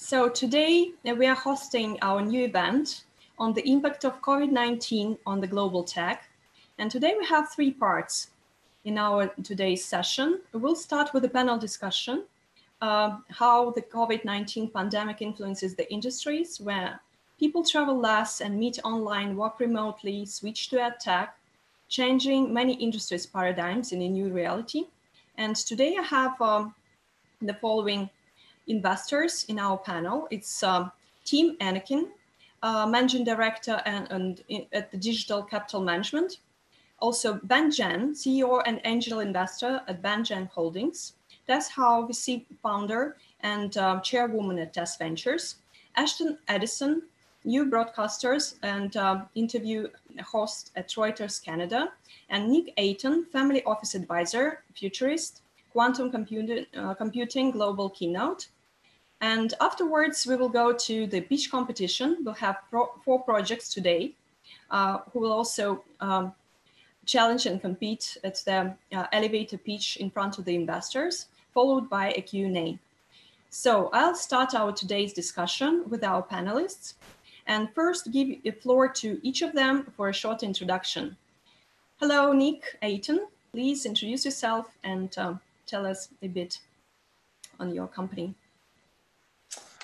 So today uh, we are hosting our new event on the impact of COVID-19 on the global tech. And today we have three parts in our today's session. We'll start with a panel discussion, uh, how the COVID-19 pandemic influences the industries where people travel less and meet online, work remotely, switch to ed tech, changing many industries paradigms in a new reality. And today I have um, the following investors in our panel. It's um, Tim Enneking, uh, Managing Director and, and in, at the Digital Capital Management. Also Ben Jen, CEO and angel investor at Ben Jen Holdings. Tess Hau VC founder and um, chairwoman at Tess Ventures. Ashton Addison, new broadcasters and uh, interview host at Reuters Canada. And Nick Ayton, family office advisor, futurist, quantum computing, uh, computing global keynote. And afterwards, we will go to the pitch competition. We'll have pro four projects today uh, who will also um, challenge and compete at the uh, elevator pitch in front of the investors, followed by a Q&A. So I'll start our today's discussion with our panelists and first give the floor to each of them for a short introduction. Hello, Nick Ayton. Please introduce yourself and um, tell us a bit on your company.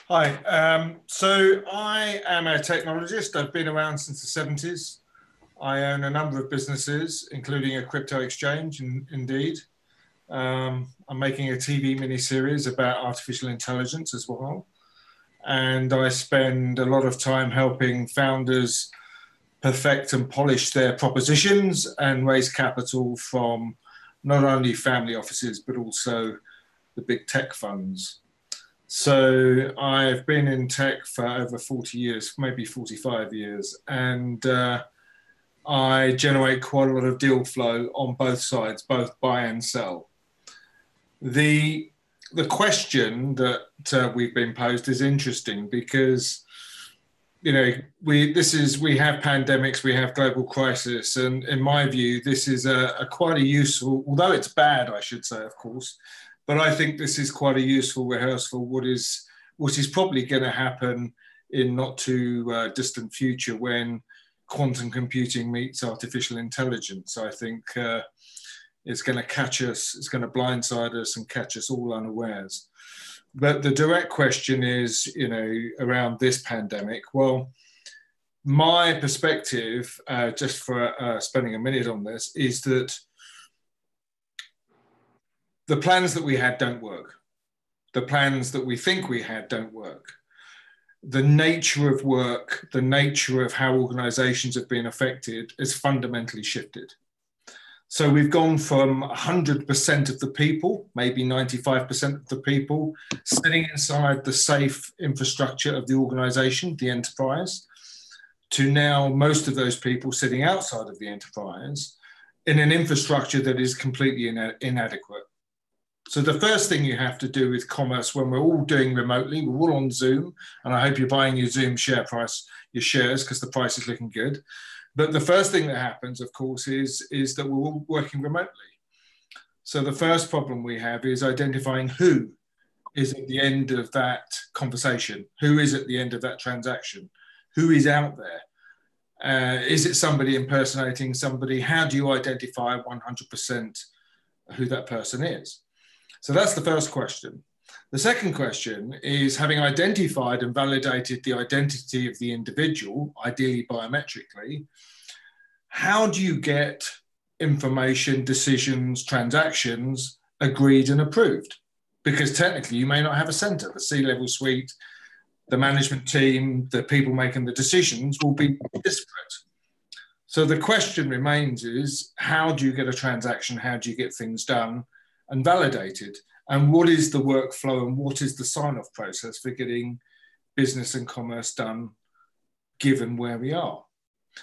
Hi, um, so I am a technologist. I've been around since the 70s. I own a number of businesses, including a crypto exchange, in, indeed. Um, I'm making a TV miniseries about artificial intelligence as well. And I spend a lot of time helping founders perfect and polish their propositions and raise capital from not only family offices, but also the big tech funds. So I've been in tech for over 40 years, maybe 45 years, and uh, I generate quite a lot of deal flow on both sides, both buy and sell. The the question that uh, we've been posed is interesting because you know we this is we have pandemics we have global crisis and in my view this is a, a quite a useful although it's bad i should say of course but I think this is quite a useful rehearsal for what is what is probably going to happen in not too uh, distant future when quantum computing meets artificial intelligence. I think uh, it's going to catch us, it's going to blindside us and catch us all unawares. But the direct question is, you know, around this pandemic. Well, my perspective, uh, just for uh, spending a minute on this, is that the plans that we had don't work. The plans that we think we had don't work. The nature of work, the nature of how organizations have been affected is fundamentally shifted. So we've gone from 100% of the people, maybe 95% of the people, sitting inside the safe infrastructure of the organization, the enterprise, to now most of those people sitting outside of the enterprise in an infrastructure that is completely inadequate. So the first thing you have to do with commerce when we're all doing remotely, we're all on Zoom, and I hope you're buying your Zoom share price, your shares, because the price is looking good. But the first thing that happens, of course, is, is that we're all working remotely. So the first problem we have is identifying who is at the end of that conversation, who is at the end of that transaction, who is out there. Uh, is it somebody impersonating somebody? How do you identify 100% who that person is? So that's the first question. The second question is having identified and validated the identity of the individual, ideally biometrically, how do you get information, decisions, transactions agreed and approved? Because technically, you may not have a center. The C level suite, the management team, the people making the decisions will be disparate. So the question remains is how do you get a transaction? How do you get things done? And validated? And what is the workflow and what is the sign off process for getting business and commerce done given where we are?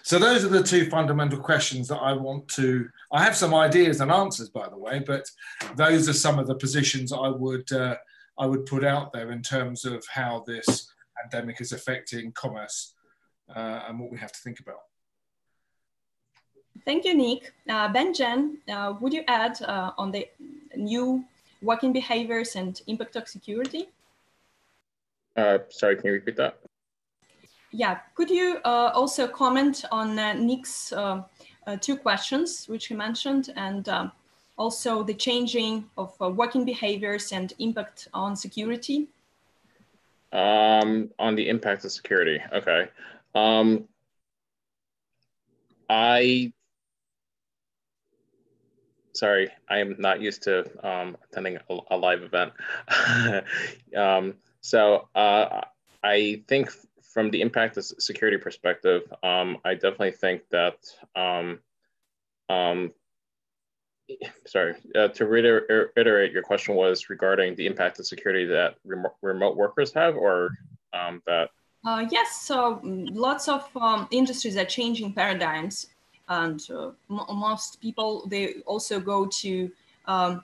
So those are the two fundamental questions that I want to. I have some ideas and answers, by the way, but those are some of the positions I would uh, I would put out there in terms of how this pandemic is affecting commerce uh, and what we have to think about. Thank you, Nick. Uh, Ben Jen, uh, would you add uh, on the new working behaviors and impact of security? Uh, sorry, can you repeat that? Yeah, could you uh, also comment on uh, Nick's two questions, which he mentioned, and um, also the changing of uh, working behaviors and impact on security? Um, on the impact of security, okay. Um, I, sorry, I am not used to um, attending a, a, live event. um, so uh, I think from the impact of security perspective, um, I definitely think that, um, um, sorry, uh, to reiterate, your question was regarding the impact of security that remo remote workers have or um, that? Uh, yes, so mm, lots of industries are changing paradigms and uh, most people, they also go to um,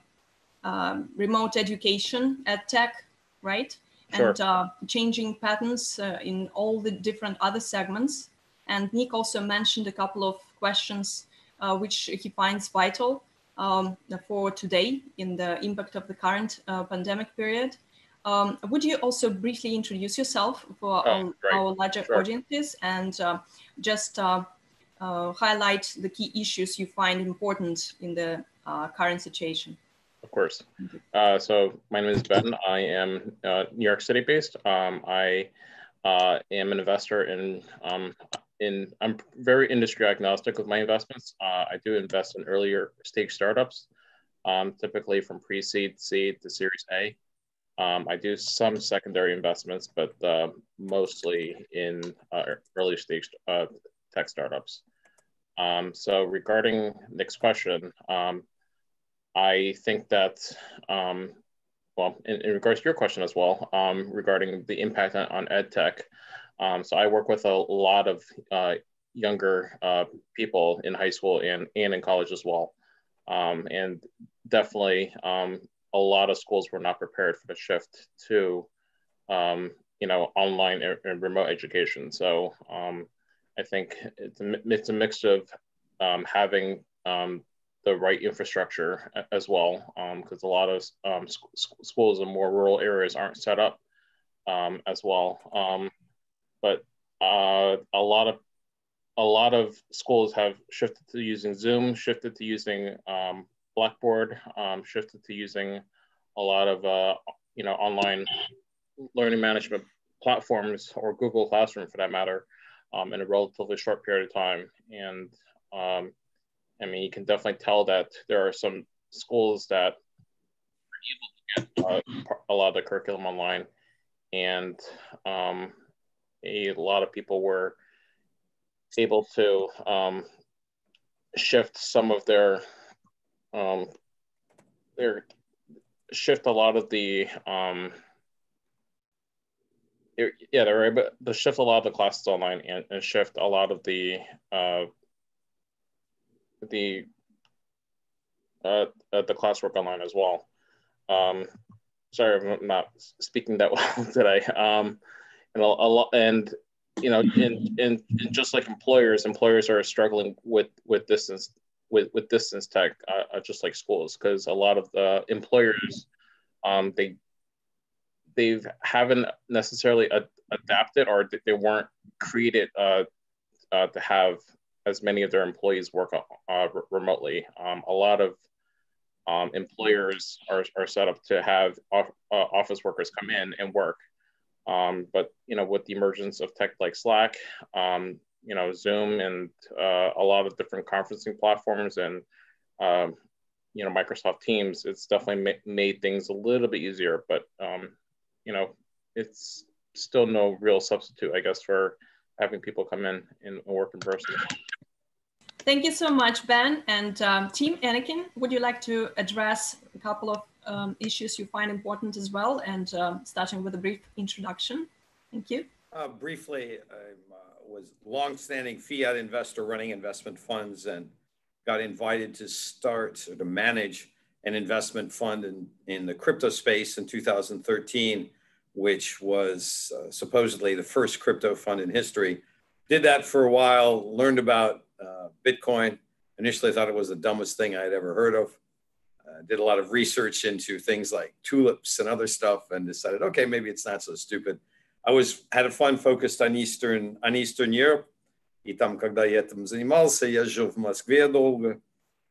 um, remote education ed tech, right? sure. and uh, changing patterns uh, in all the different other segments. And Nick also mentioned a couple of questions uh, which he finds vital um, for today in the impact of the current uh, pandemic period. Um, would you also briefly introduce yourself for oh, our, our, larger sure. audiences and uh, just uh, highlight the key issues you find important in the current situation? Of course. Uh, so my name is Ben. I am uh, New York City based. Um, I uh, am an investor in um, in. I'm very industry agnostic with my investments. Uh, I do invest in earlier stage startups, um, typically from pre-seed, seed to Series A. Um, I do some secondary investments, but uh, mostly in uh, early stage tech startups. Um, so regarding Nick's question. Um, I think that, um, well, in, in, regards to your question as well, um, regarding the impact on, on ed tech. Um, so I work with a lot of uh, younger uh, people in high school and, and in college as well. Um, and definitely a lot of schools were not prepared for the shift to, you know, online and remote education. So I think it's a, it's a mix of having um, the right infrastructure as well, because um, a lot of um, sc schools in more rural areas aren't set up um, as well. Um, but uh, a lot of a lot of schools have shifted to using Zoom, shifted to using um, Blackboard, um, shifted to using a lot of uh, you know online learning management platforms or Google Classroom for that matter in a relatively short period of time. And um, I mean, you can definitely tell that there are some schools that are able to get uh, a lot of the curriculum online, and um, a lot of people were able to um, shift some of their um, their shift a lot of the um, yeah they're able to shift a lot of the classes online and, and shift a lot of the uh, the uh, the classwork online as well. Um, sorry, I'm not speaking that well today. Um, and a, a lot, and you know, and, and, and just like employers, employers are struggling with with distance with with distance tech, uh, uh just like schools, because a lot of the employers, um, they they haven't necessarily ad- adapted or they weren't created uh, uh, to have as many of their employees work uh, remotely. Um, a lot of um, employers are, are set up to have off, uh, office workers come in and work. Um, but you know, with the emergence of tech like Slack, um, you know, Zoom, and uh, a lot of different conferencing platforms, and um, you know, Microsoft Teams, it's definitely ma- made things a little bit easier. But um, you know, it's still no real substitute, I guess, for having people come in and work in person. Thank you so much, Ben. And um, Tim Enneking, would you like to address a couple of um, issues you find important as well? And um, starting with a brief introduction. Thank you. Uh, briefly, I uh, was longstanding fiat investor running investment funds and got invited to start or to manage an investment fund in, in the crypto space in 2013, which was uh, supposedly the first crypto fund in history. Did that for a while, learned about uh, Bitcoin. Initially, I thought it was the dumbest thing I had ever heard of. Uh, did a lot of research into things like tulips and other stuff and decided, okay, maybe it's not so stupid. I was had a fund focused on Eastern on Eastern Europe. И там, когда я этим занимался, я жил в Москве долго.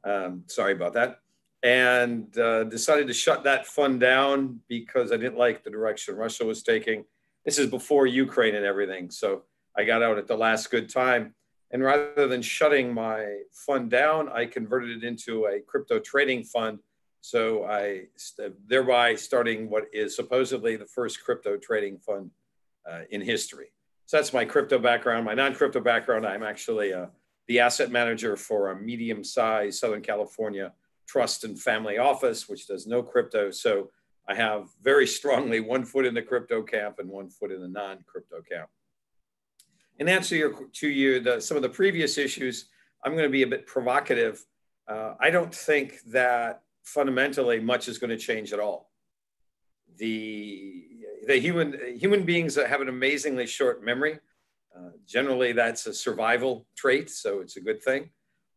Um, sorry about that. And uh, decided to shut that fund down because I didn't like the direction Russia was taking. This is before Ukraine and everything. So I got out at the last good time. And rather than shutting my fund down, I converted it into a crypto trading fund. So I thereby starting what is supposedly the first crypto trading fund uh, in history. So that's my crypto background. My non-crypto background, I'm actually uh, the asset manager for a medium-sized Southern California trust and family office, which does no crypto. So I have very strongly one foot in the crypto camp and one foot in the non-crypto camp. In answer your, to you, the, some of the previous issues, I'm going to be a bit provocative. Uh, I don't think that fundamentally much is going to change at all. The the human human beings have an amazingly short memory. Uh, generally, that's a survival trait, so it's a good thing.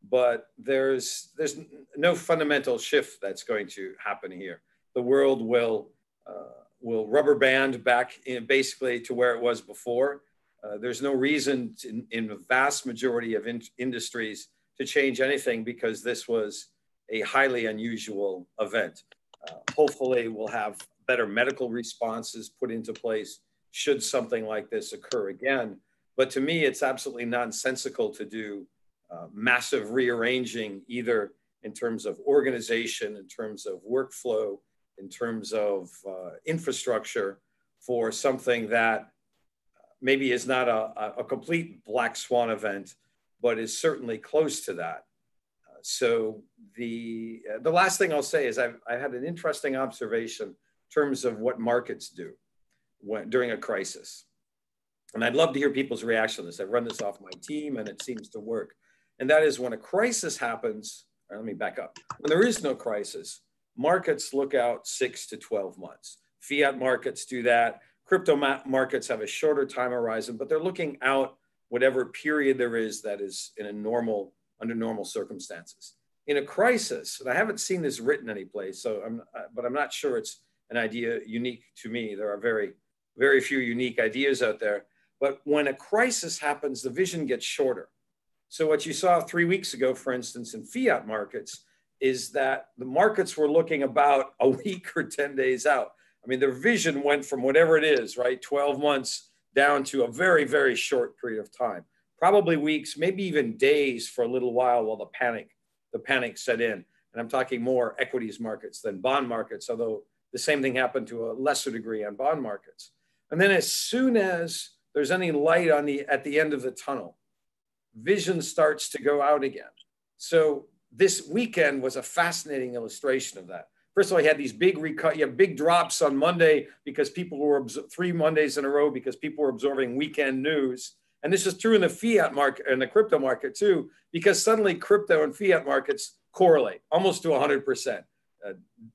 But there's there's no fundamental shift that's going to happen here. The world will uh, will rubber band back in basically to where it was before. Uh, there's no reason to, in, in the vast majority of in, industries to change anything because this was a highly unusual event. Uh, hopefully, we'll have better medical responses put into place should something like this occur again. But to me, it's absolutely nonsensical to do uh, massive rearranging, either in terms of organization, in terms of workflow, in terms of uh, infrastructure for something that maybe is not a, a complete black swan event, but is certainly close to that. Uh, so the, uh, the last thing I'll say is I've, I had an interesting observation in terms of what markets do when, during a crisis. And I'd love to hear people's reaction to this. I've run this off my team and it seems to work. And that is when a crisis happens, let me back up. When there is no crisis, markets look out six to 12 months. Fiat markets do that. Crypto markets have a shorter time horizon, but they're looking out whatever period there is that is in a normal, under normal circumstances. In a crisis, and I haven't seen this written anyplace, so I'm, uh, but I'm not sure it's an idea unique to me. There are very, very few unique ideas out there. But when a crisis happens, the vision gets shorter. So what you saw three weeks ago, for instance, in fiat markets, is that the markets were looking about a week or 10 days out. I mean, their vision went from whatever it is, right, 12 months down to a very, very short period of time, probably weeks, maybe even days for a little while while the panic, the panic set in. And I'm talking more equities markets than bond markets, although the same thing happened to a lesser degree on bond markets. And then as soon as there's any light on the at the end of the tunnel, vision starts to go out again. So this weekend was a fascinating illustration of that. First of all, you had these big recut, you have big drops on Monday because people were three Mondays in a row because people were absorbing weekend news. And this is true in the fiat market and the crypto market too, because suddenly crypto and fiat markets correlate almost to 100%. Uh,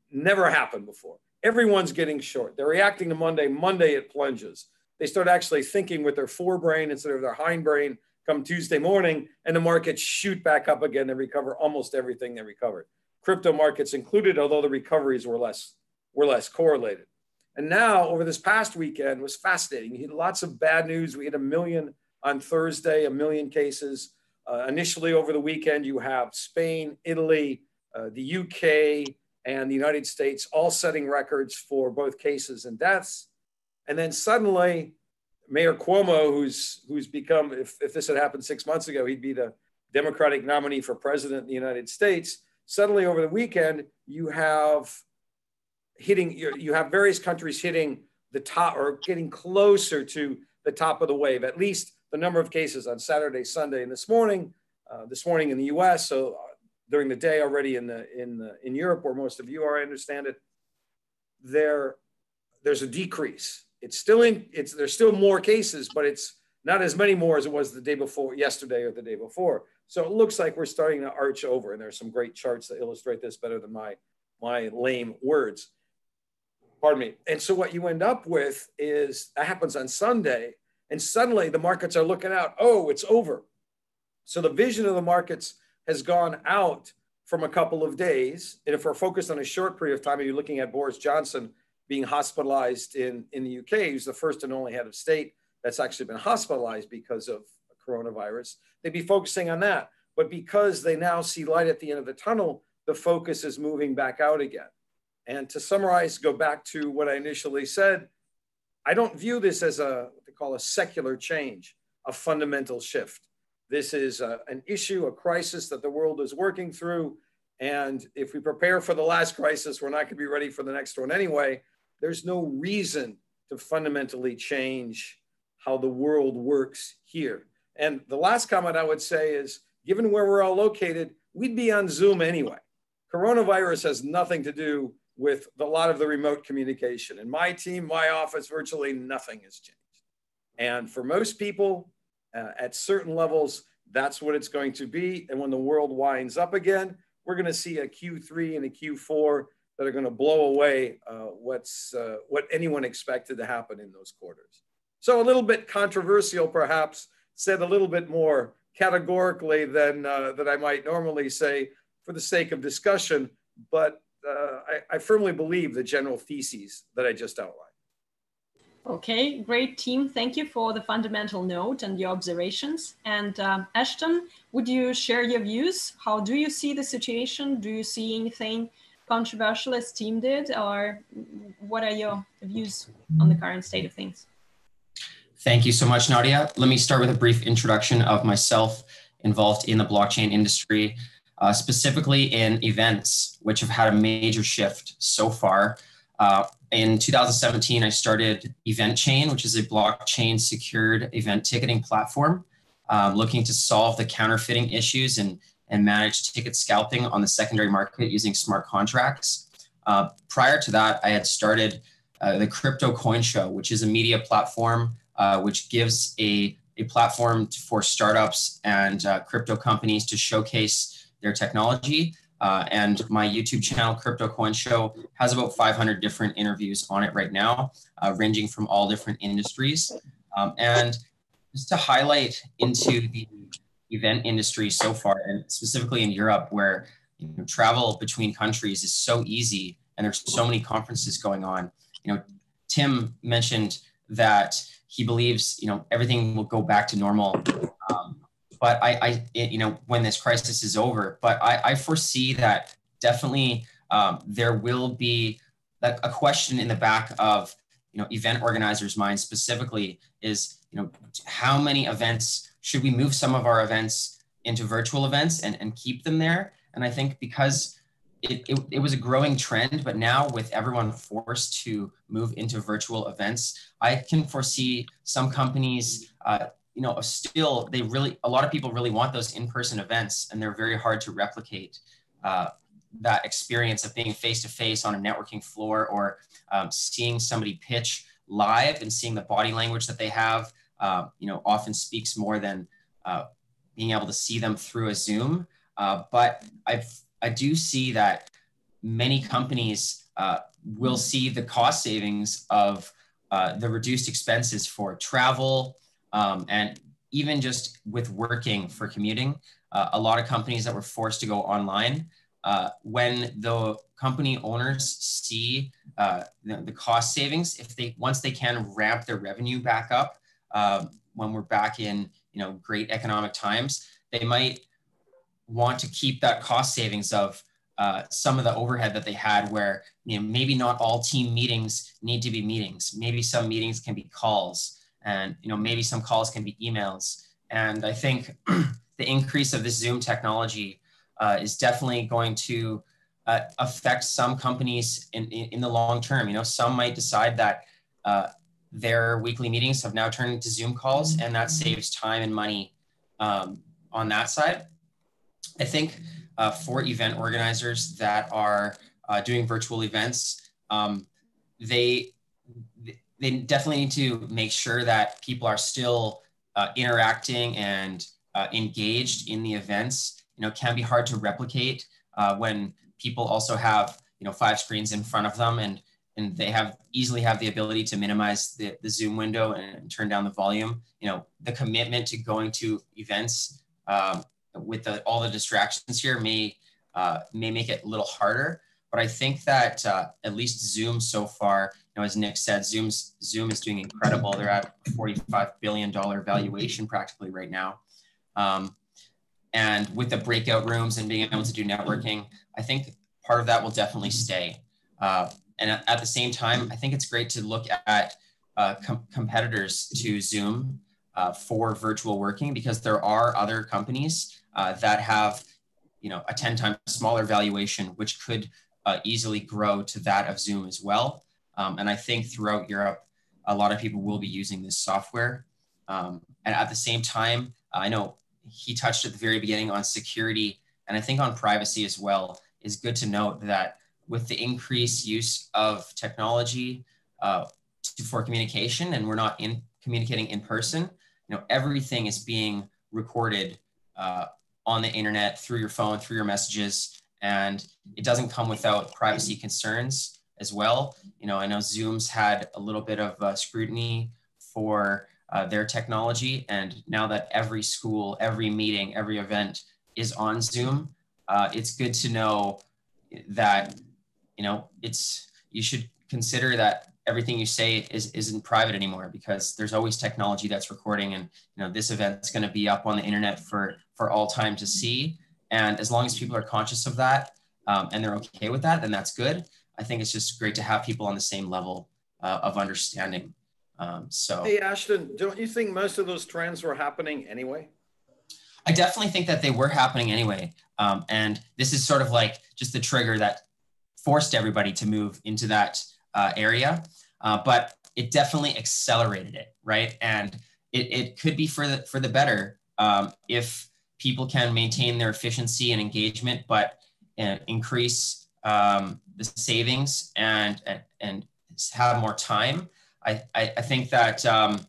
never happened before. Everyone's getting short. They're reacting to Monday. Monday, it plunges. They start actually thinking with their forebrain instead of their hindbrain come Tuesday morning, and the markets shoot back up again. and recover almost everything they recovered. Crypto markets included, although the recoveries were less, were less correlated. And now, over this past weekend, was fascinating. You had lots of bad news. We had a million on Thursday, a million cases. Uh, initially, over the weekend, you have Spain, Italy, uh, the UK, and the United States all setting records for both cases and deaths. And then suddenly, Mayor Cuomo, who's who's become, if, if this had happened six months ago, he'd be the Democratic nominee for president in the United States. Suddenly, over the weekend, you have hitting you have various countries hitting the top or getting closer to the top of the wave. At least the number of cases on Saturday, Sunday, and this morning. Uh, this morning in the U.S. So during the day already in the in the, in Europe, where most of you are, I understand it. There, there's a decrease. It's still in. It's there's still more cases, but it's not as many more as it was the day before, yesterday or the day before. So it looks like we're starting to arch over, and there's some great charts that illustrate this better than my my lame words. Pardon me. And so what you end up with is that happens on Sunday, and suddenly the markets are looking out. Oh, it's over. So the vision of the markets has gone out from a couple of days. And if we're focused on a short period of time, you're looking at Boris Johnson being hospitalized in, in the UK. He's the first and only head of state that's actually been hospitalized because of coronavirus. They'd be focusing on that. But because they now see light at the end of the tunnel, the focus is moving back out again. And to summarize, go back to what I initially said, I don't view this as a what they call a secular change, a fundamental shift. This is a, an issue, a crisis that the world is working through. And if we prepare for the last crisis, we're not going to be ready for the next one anyway. There's no reason to fundamentally change how the world works here. And the last comment I would say is given where we're all located, we'd be on Zoom anyway. Coronavirus has nothing to do with a lot of the remote communication. In my team, my office, virtually nothing has changed. And for most people uh, at certain levels, that's what it's going to be. And when the world winds up again, we're going to see a Q3 and a Q4 that are going to blow away uh, what's uh, what anyone expected to happen in those quarters. So a little bit controversial, perhaps, said a little bit more categorically than uh, that I might normally say for the sake of discussion, but uh, I, I firmly believe the general theses that I just outlined. Okay, great Tim. Thank you for the fundamental note and your observations. And uh, Ashton, would you share your views? How do you see the situation? Do you see anything controversial as Tim did, or what are your views on the current state of things? Thank you so much, Nadia. Let me start with a brief introduction of myself involved in the blockchain industry uh, specifically in events, which have had a major shift so far. Uh, in 2017, I started Event Chain, which is a blockchain secured event ticketing platform, uh, looking to solve the counterfeiting issues and, and manage ticket scalping on the secondary market using smart contracts. Uh, prior to that, I had started uh, the Crypto Coin Show, which is a media platform uh, which gives a, a platform for startups and crypto companies to showcase their technology. Uh, and my YouTube channel, Crypto Coin Show, has about 500 different interviews on it right now, uh, ranging from all different industries. Um, and just to highlight into the event industry so far, and specifically in Europe, where you know, travel between countries is so easy and there's so many conferences going on. You know, Tim mentioned that he believes you know everything will go back to normal um, but I, I it, you know, when this crisis is over, but I, I foresee that definitely um, there will be a, a question in the back of you know event organizers' minds specifically is you know how many events should we move some of our events into virtual events and, and keep them there? And I think because it, it, it, was a growing trend, but now with everyone forced to move into virtual events, I can foresee some companies uh, you know, still they really a lot of people really want those in-person events, and they're very hard to replicate. Uh, that experience of being face to face on a networking floor or um, seeing somebody pitch live and seeing the body language that they have, uh, you know, often speaks more than uh, being able to see them through a Zoom. Uh, but I I do see that many companies uh, will see the cost savings of uh, the reduced expenses for travel, um, and even just with working for commuting, a lot of companies that were forced to go online, uh, when the company owners see uh, the, the, cost savings, if they once they can ramp their revenue back up, um, when we're back in you know great economic times, they might want to keep that cost savings of uh, some of the overhead that they had where you know maybe not all team meetings need to be meetings. Maybe some meetings can be calls and you know maybe some calls can be emails. And i think the increase of this zoom technology uh, is definitely going to uh, affect some companies in, in, in, the long term. You know some might decide that uh, their weekly meetings have now turned into zoom calls and that saves time and money um, on that side i think uh, for event organizers that are uh, doing virtual events um, they they definitely need to make sure that people are still uh, interacting and uh, engaged in the events. You know, can be hard to replicate uh, when people also have you know five screens in front of them and and they have easily have the ability to minimize the, the Zoom window and turn down the volume. You know, the commitment to going to events um, with the, all the distractions here may uh, may make it a little harder. but I think that uh, at least Zoom so far, you know, as Nick said, Zoom's Zoom is doing incredible. They're at $45 billion valuation practically right now. Um, and with the breakout rooms and being able to do networking, I think part of that will definitely stay. Uh, and at the same time, I think it's great to look at uh, com- competitors to Zoom uh, for virtual working because there are other companies uh, that have, you know, a 10 times smaller valuation, which could uh, easily grow to that of Zoom as well. Um, and I think throughout Europe, a lot of people will be using this software. Um, and at the same time, I know he touched at the very beginning on security and I think on privacy as well. Is good to note that with the increased use of technology uh, to, for communication, and we're not in communicating in person, you know, everything is being recorded uh, on the internet through your phone, through your messages, and it doesn't come without privacy concerns as well. You know, I know Zoom's had a little bit of uh, scrutiny for uh, their technology, and now that every school, every meeting, every event is on Zoom, uh, it's good to know that you know it's you should consider that everything you say is isn't private anymore because there's always technology that's recording and you know this event's going to be up on the internet for for all time to see. And as long as people are conscious of that um, and they're okay with that then that's good. I think it's just great to have people on the same level uh, of understanding. Um, so. Hey ashton don't you think most of those trends were happening anyway? I definitely think that they were happening anyway. Um, and this is sort of like just the trigger that forced everybody to move into that uh, area, uh, but it definitely accelerated it, right? And it, it could be for the for the better um, if people can maintain their efficiency and engagement, but uh, increase um, the savings and, and and have more time. I I, I think that um,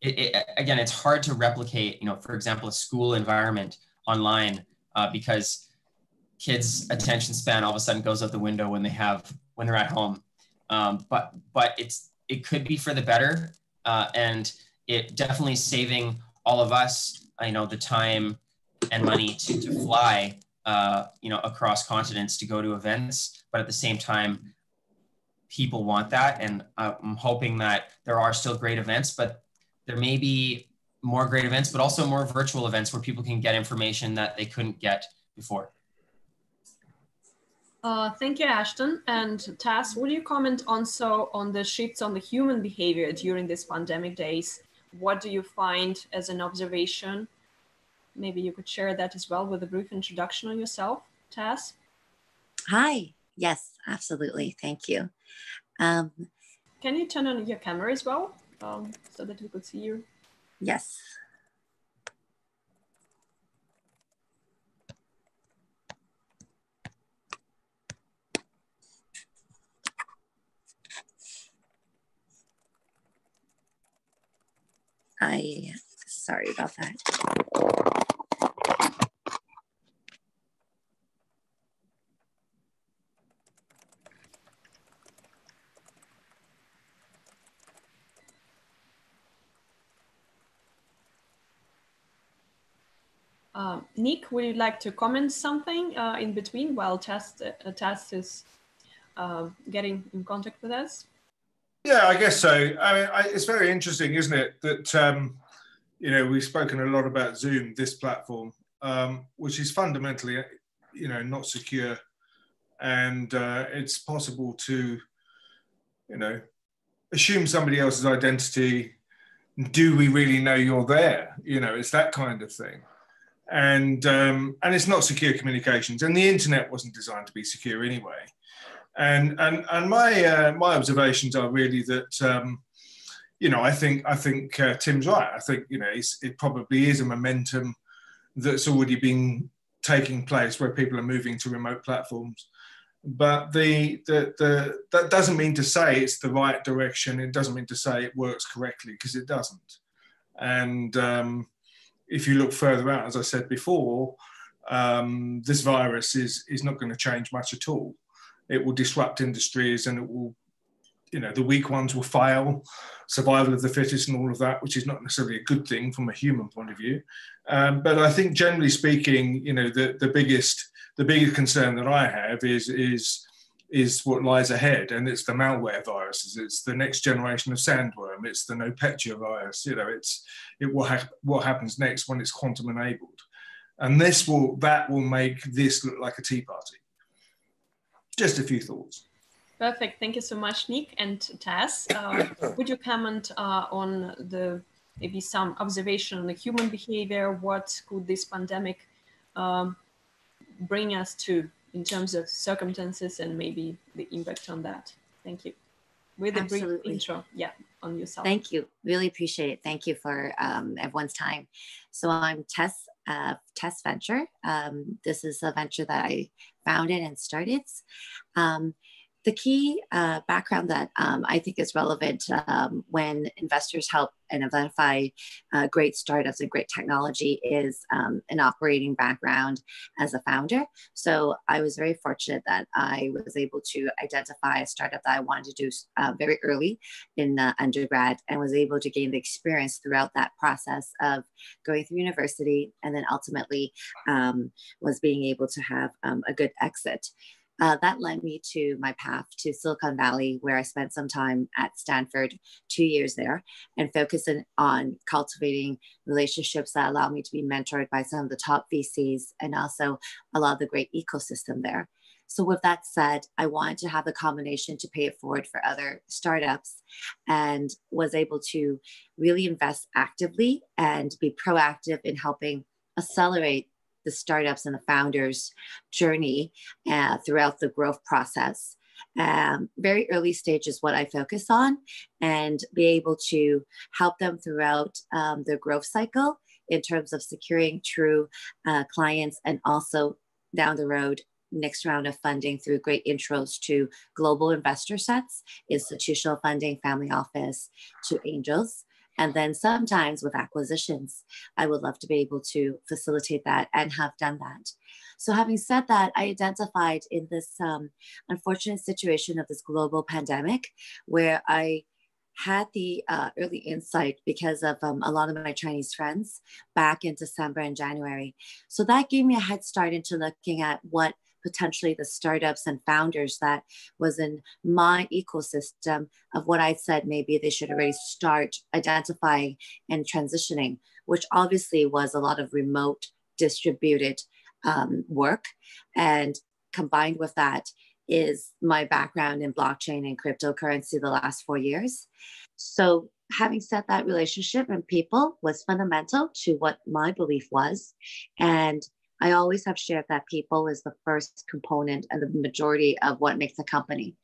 it, it, again, it's hard to replicate. You know, for example, a school environment online uh, because kids' attention span all of a sudden goes out the window when they have when they're at home. Um, but but it's it could be for the better, uh, and it definitely saving all of us, I know, the time and money to to fly, uh, you know, across continents to go to events. But at the same time, people want that, and I'm hoping that there are still great events, but there may be more great events, but also more virtual events where people can get information that they couldn't get before. Uh, thank you, Ashton. And Tess, would you comment also on the shifts on the human behavior during these pandemic days? What do you find as an observation? Maybe you could share that as well with a brief introduction on yourself, Tess. Hi. Yes, absolutely. Thank you. Um, Can you turn on your camera as well um, so that we could see you? Yes. I, sorry about that. Um, Nick, would you like to comment something uh, in between while Tess, uh, Tess is uh, getting in contact with us? Yeah, I guess so. I mean, I, it's very interesting, isn't it, that um, you know we've spoken a lot about Zoom, this platform, um, which is fundamentally, you know, not secure, and uh, it's possible to, you know, assume somebody else's identity. Do we really know you're there? You know, it's that kind of thing, and um, and it's not secure communications, and the internet wasn't designed to be secure anyway. And and and my uh, my observations are really that um, you know I think I think uh, Tim's right. I think you know it probably is a momentum that's already been taking place where people are moving to remote platforms. But the, the, the that doesn't mean to say it's the right direction. It doesn't mean to say it works correctly because it doesn't. And um, if you look further out, as I said before, um, this virus is is not going to change much at all it will disrupt industries and it will you know the weak ones will fail. Survival of the fittest and all of that which is not necessarily a good thing from a human point of view. Um, but i think generally speaking you know the, the biggest the biggest concern that i have is is is what lies ahead, and it's the malware viruses, it's the next generation of sandworm, it's the NotPetya virus. You know, it's it will ha- what happens next when it's quantum enabled, and this will that will make this look like a tea party. Just a few thoughts. Perfect. Thank you so much, Nick and Tess. Uh, would you comment uh, on the maybe some observation on the human behavior? What could this pandemic um, bring us to in terms of circumstances and maybe the impact on that. Thank you. With a Absolutely. brief intro, yeah, on yourself. Thank you. Really appreciate it. Thank you for um, everyone's time. So I'm Tess, uh, Tess Venture. Um, this is a venture that I founded and started. Um, the key uh, background that um, I think is relevant um, when investors help and identify uh, great startups and great technology is um, an operating background as a founder. So I was very fortunate that I was able to identify a startup that I wanted to do uh, very early in uh, undergrad and was able to gain the experience throughout that process of going through university and then ultimately um, was being able to have um, a good exit. Uh, that led me to my path to Silicon Valley, where I spent some time at Stanford, two years there, and focusing on cultivating relationships that allow me to be mentored by some of the top VCs and also a lot of the great ecosystem there. So, with that said, I wanted to have the combination to pay it forward for other startups and was able to really invest actively and be proactive in helping accelerate the startups and the founders journey uh, throughout the growth process. Um, very early stage is what I focus on and be able to help them throughout um, their growth cycle in terms of securing true uh, clients and also down the road next round of funding through great intros to global investor sets, institutional funding, family office, to angels. And then sometimes with acquisitions, I would love to be able to facilitate that and have done that. So, having said that, I identified in this um, unfortunate situation of this global pandemic where I had the uh, early insight because of um, a lot of my Chinese friends back in December and January. So that gave me a head start into looking at what potentially the startups and founders that was in my ecosystem of what I said maybe they should already start identifying and transitioning, which obviously was a lot of remote distributed um, work. And combined with that is my background in blockchain and cryptocurrency the last four years. So having said that relationship and people was fundamental to what my belief was and I always have shared that people is the first component and the majority of what makes a company.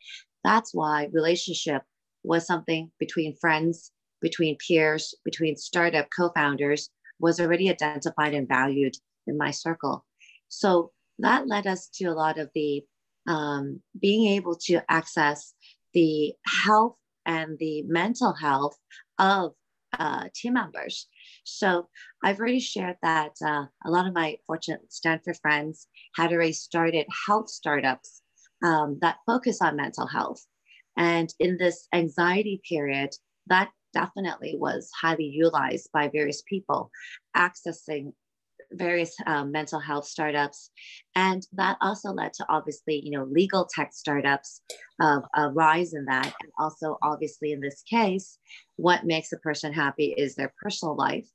That's why relationship was something between friends, between peers, between startup co founders was already identified and valued in my circle. So that led us to a lot of the um, being able to access the health and the mental health of uh, team members. So I've already shared that uh, a lot of my fortunate Stanford friends had already started health startups um, that focus on mental health. And in this anxiety period, that definitely was highly utilized by various people accessing various um, mental health startups. And that also led to obviously you know legal tech startups of a rise in that. And also obviously in this case what makes a person happy is their personal life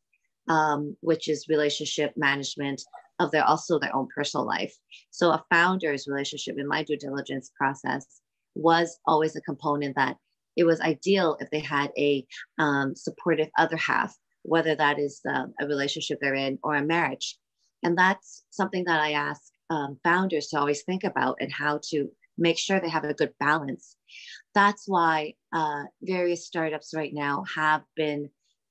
um, which is relationship management of their also their own personal life. So a founder's relationship in my due diligence process was always a component that it was ideal if they had a um, supportive other half whether that is um, a relationship they're in or a marriage. And that's something that I ask um, founders to always think about and how to make sure they have a good balance. That's why uh, various startups right now have been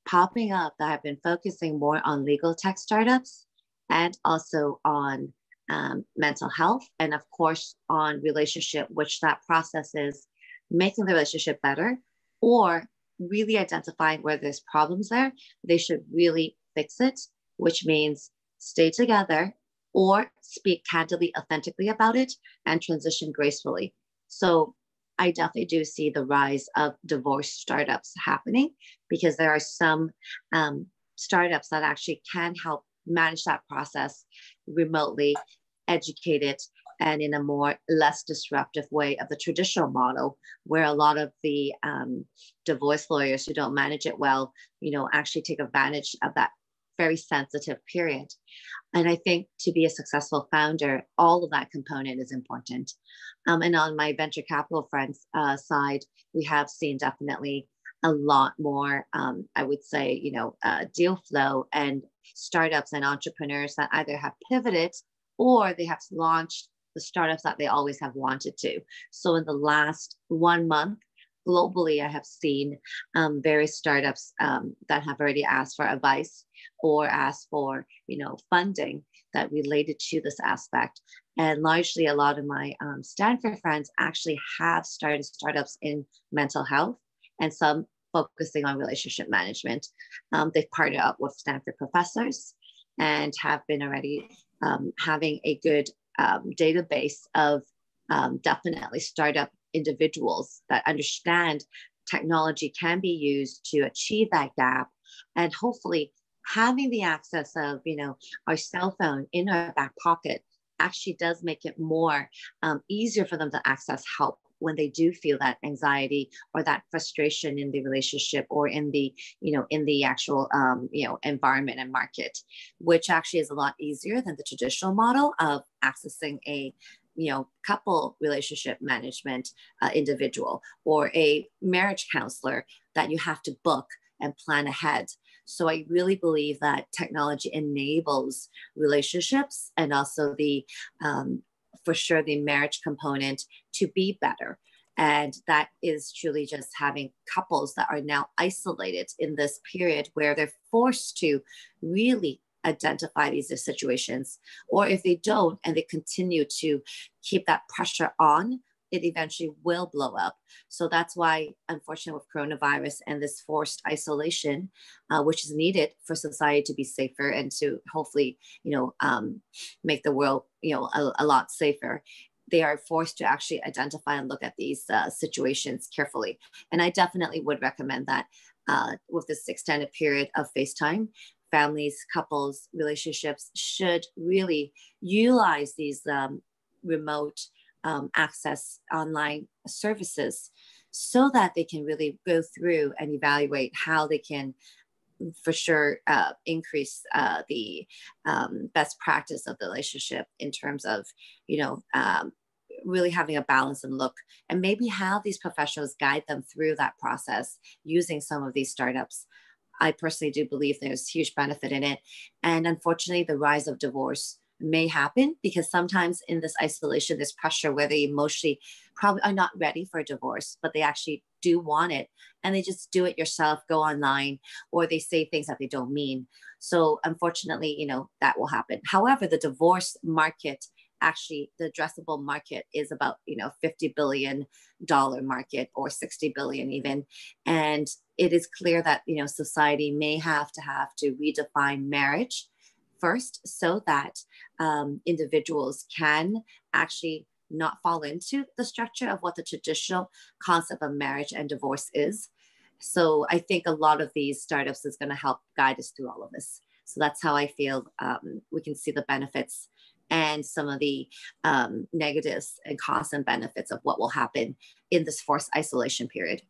popping up that have been focusing more on legal tech startups and also on um, mental health and of course on relationship which that process is making the relationship better or really identifying where there's problems there, they should really fix it, which means stay together or speak candidly, authentically about it and transition gracefully. So I definitely do see the rise of divorce startups happening because there are some um, startups that actually can help manage that process remotely, educate it, and in a more less disruptive way of the traditional model where a lot of the um, divorce lawyers who don't manage it well you know actually take advantage of that very sensitive period. And i think to be a successful founder all of that component is important. Um, and on my venture capital friends uh, side we have seen definitely a lot more um, i would say you know uh, deal flow and startups and entrepreneurs that either have pivoted or they have launched the startups that they always have wanted to. So in the last one month, globally, I have seen um, various startups um, that have already asked for advice or asked for, you know, funding that related to this aspect. And largely, a lot of my um, Stanford friends actually have started startups in mental health, and some focusing on relationship management. Um, they've partnered up with Stanford professors and have been already um, having a good um, database of um, definitely startup individuals that understand technology can be used to achieve that gap. And hopefully having the access of you know our cell phone in our back pocket actually does make it more um, easier for them to access help when they do feel that anxiety or that frustration in the relationship or in the you know in the actual um, you know environment and market which actually is a lot easier than the traditional model of accessing a you know couple relationship management uh, individual or a marriage counselor that you have to book and plan ahead. So I really believe that technology enables relationships and also the um, for sure the marriage component to be better. And that is truly just having couples that are now isolated in this period where they're forced to really identify these situations. Or if they don't and they continue to keep that pressure on, it eventually will blow up. So that's why, unfortunately, with coronavirus and this forced isolation, uh, which is needed for society to be safer and to hopefully, you know, um, make the world, you know, a, a, lot safer. They are forced to actually identify and look at these uh, situations carefully. And I definitely would recommend that uh, with this extended period of FaceTime, families, couples, relationships should really utilize these um, remote um, access online services so that they can really go through and evaluate how they can for sure uh, increase uh, the um, best practice of the relationship in terms of you know um, really having a balance and look and maybe have these professionals guide them through that process using some of these startups i personally do believe there's huge benefit in it and unfortunately the rise of divorce may happen because sometimes in this isolation, this pressure where they emotionally probably are not ready for a divorce, but they actually do want it and they just do it yourself, go online, or they say things that they don't mean. So unfortunately, you know, that will happen. However, the divorce market actually the addressable market is about you know 50 billion dollar market or 60 billion even and it is clear that you know society may have to have to redefine marriage first so that um, individuals can actually not fall into the structure of what the traditional concept of marriage and divorce is. So I think a lot of these startups is going to help guide us through all of this. So that's how I feel um, we can see the benefits and some of the um, negatives and costs and benefits of what will happen in this forced isolation period.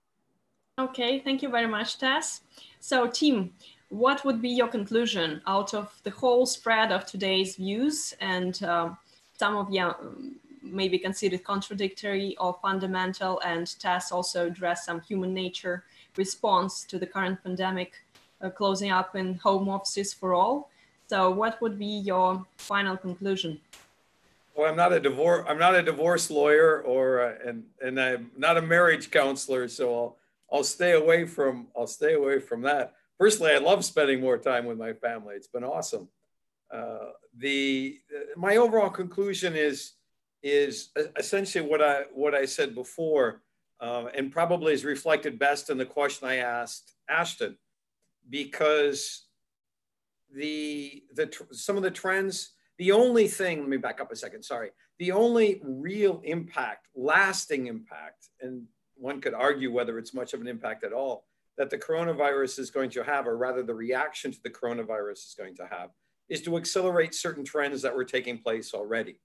Okay, thank you very much, Tess. So, Tim, what would be your conclusion out of the whole spread of today's views and uh, some of them may be considered contradictory or fundamental and Tess also address some human nature response to the current pandemic uh, closing up in home offices for all so what would be your final conclusion well i'm not a divorce i'm not a divorce lawyer or uh, and and i'm not a marriage counselor so i'll i'll stay away from i'll stay away from that personally, I love spending more time with my family. It's been awesome. Uh, the my overall conclusion is is essentially what I what I said before, uh, and probably is reflected best in the question I asked Ashton, because the the some of the trends. The only thing, let me back up a second. Sorry. The only real impact, lasting impact, and one could argue whether it's much of an impact at all, that the coronavirus is going to have, or rather the reaction to the coronavirus is going to have, is to accelerate certain trends that were taking place already.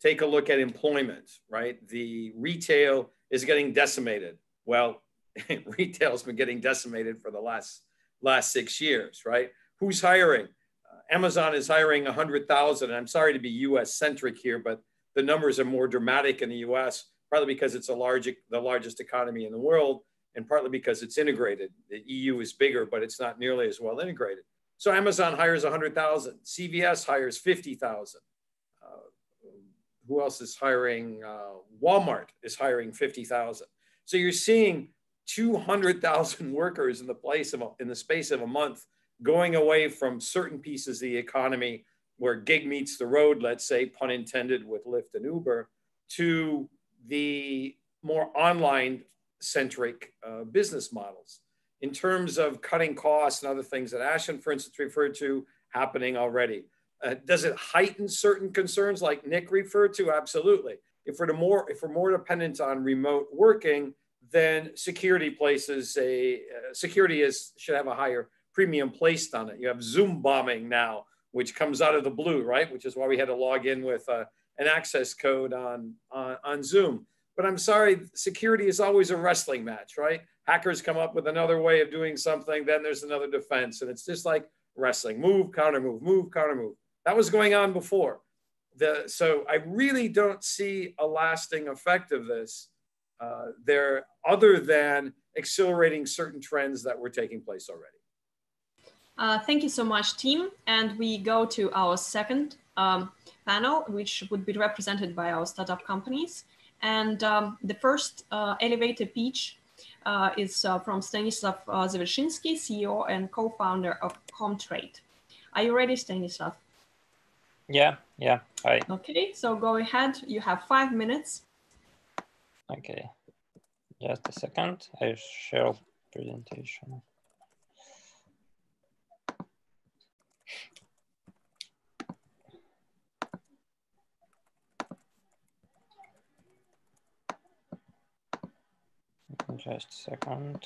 take a look at employment, right? The retail is getting decimated. Well, retail's been getting decimated for the last last six years, right? Who's hiring? Uh, Amazon is hiring 100,000. I'm sorry to be US centric here, but the numbers are more dramatic in the US, partly because it's a large, the largest economy in the world, and partly because it's integrated. The EU is bigger, but it's not nearly as well integrated. So Amazon hires 100,000, CVS hires 50,000. Uh, who else is hiring? Uh, Walmart is hiring 50,000. So you're seeing 200,000 workers in the place of a, in the space of a month going away from certain pieces of the economy where gig meets the road, let's say, pun intended, with Lyft and Uber, to the more online centric uh, business models. In terms of cutting costs and other things that Ashton, for instance, referred to happening already. Uh, does it heighten certain concerns like Nick referred to? Absolutely. If we're, more, if we're more dependent on remote working, then security places a uh, security is should have a higher premium placed on it. You have Zoom bombing now, which comes out of the blue, right? Which is why we had to log in with uh, an access code on, on on Zoom. But I'm sorry, security is always a wrestling match, right? Hackers come up with another way of doing something, then there's another defense, and it's just like wrestling: move, counter, move, move, counter, move. That was going on before. The, so I really don't see a lasting effect of this uh, there other than accelerating certain trends that were taking place already. Uh, thank you so much, Tim. And we go to our second um, panel, which would be represented by our startup companies. And um, the first uh, elevator pitch uh, is uh, from Stanislav uh, CEO and co-founder of CommTrade. Are you ready, Stanislav? Yeah, yeah, hi. Okay, so go ahead. You have five minutes. Okay, just a second. I share presentation. Just a second.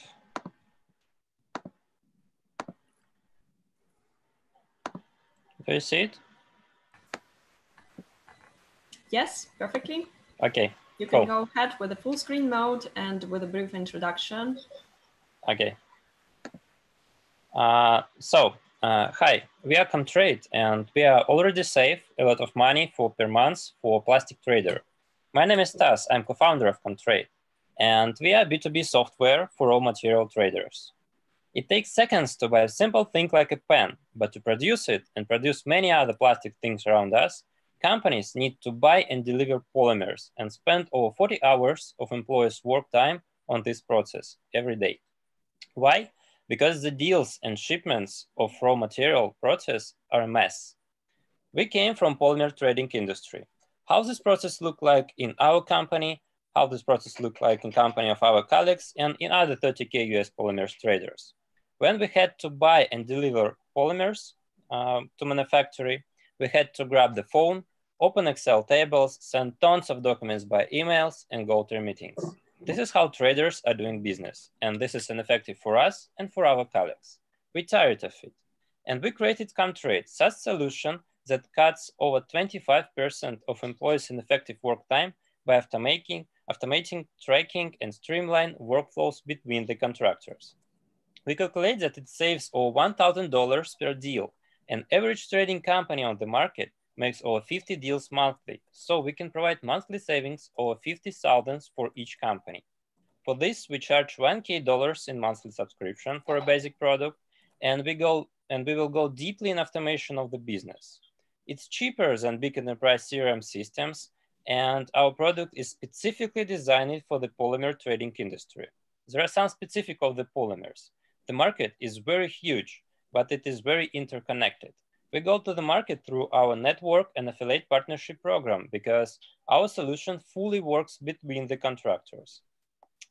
Do you see it? Yes, perfectly. Okay, you can cool. go ahead with the full screen mode and with a brief introduction. Okay. Uh, so, uh, hi, we are CommTrade and we are already save a lot of money for per month for plastic trader. My name is Tas, I'm co-founder of CommTrade and we are B2B software for raw material traders. It takes seconds to buy a simple thing like a pen, but to produce it and produce many other plastic things around us, Companies need to buy and deliver polymers and spend over 40 hours of employees' work time on this process every day. Why? Because the deals and shipments of raw material process are a mess. We came from polymer trading industry. How this process look like in our company, how this process look like in company of our colleagues and in other 30K US polymers traders. When we had to buy and deliver polymers uh, to manufacturing, we had to grab the phone, open Excel tables, send tons of documents by emails, and go to meetings. This is how traders are doing business, and this is ineffective for us and for our colleagues. We're tired of it. And we created CommTrade, such solution that cuts over 25% of employees' ineffective work time by automating, automating tracking and streamline workflows between the contractors. We calculate that it saves over $1,000 per deal an average trading company on the market makes over 50 deals monthly, so we can provide monthly savings over 50,000 for each company. For this, we charge 1K dollars in monthly subscription for a basic product, and we go and we will go deeply in automation of the business. It's cheaper than big enterprise CRM systems, and our product is specifically designed for the polymer trading industry. There are some specific of the polymers. The market is very huge, but it is very interconnected. We go to the market through our network and affiliate partnership program because our solution fully works between the contractors.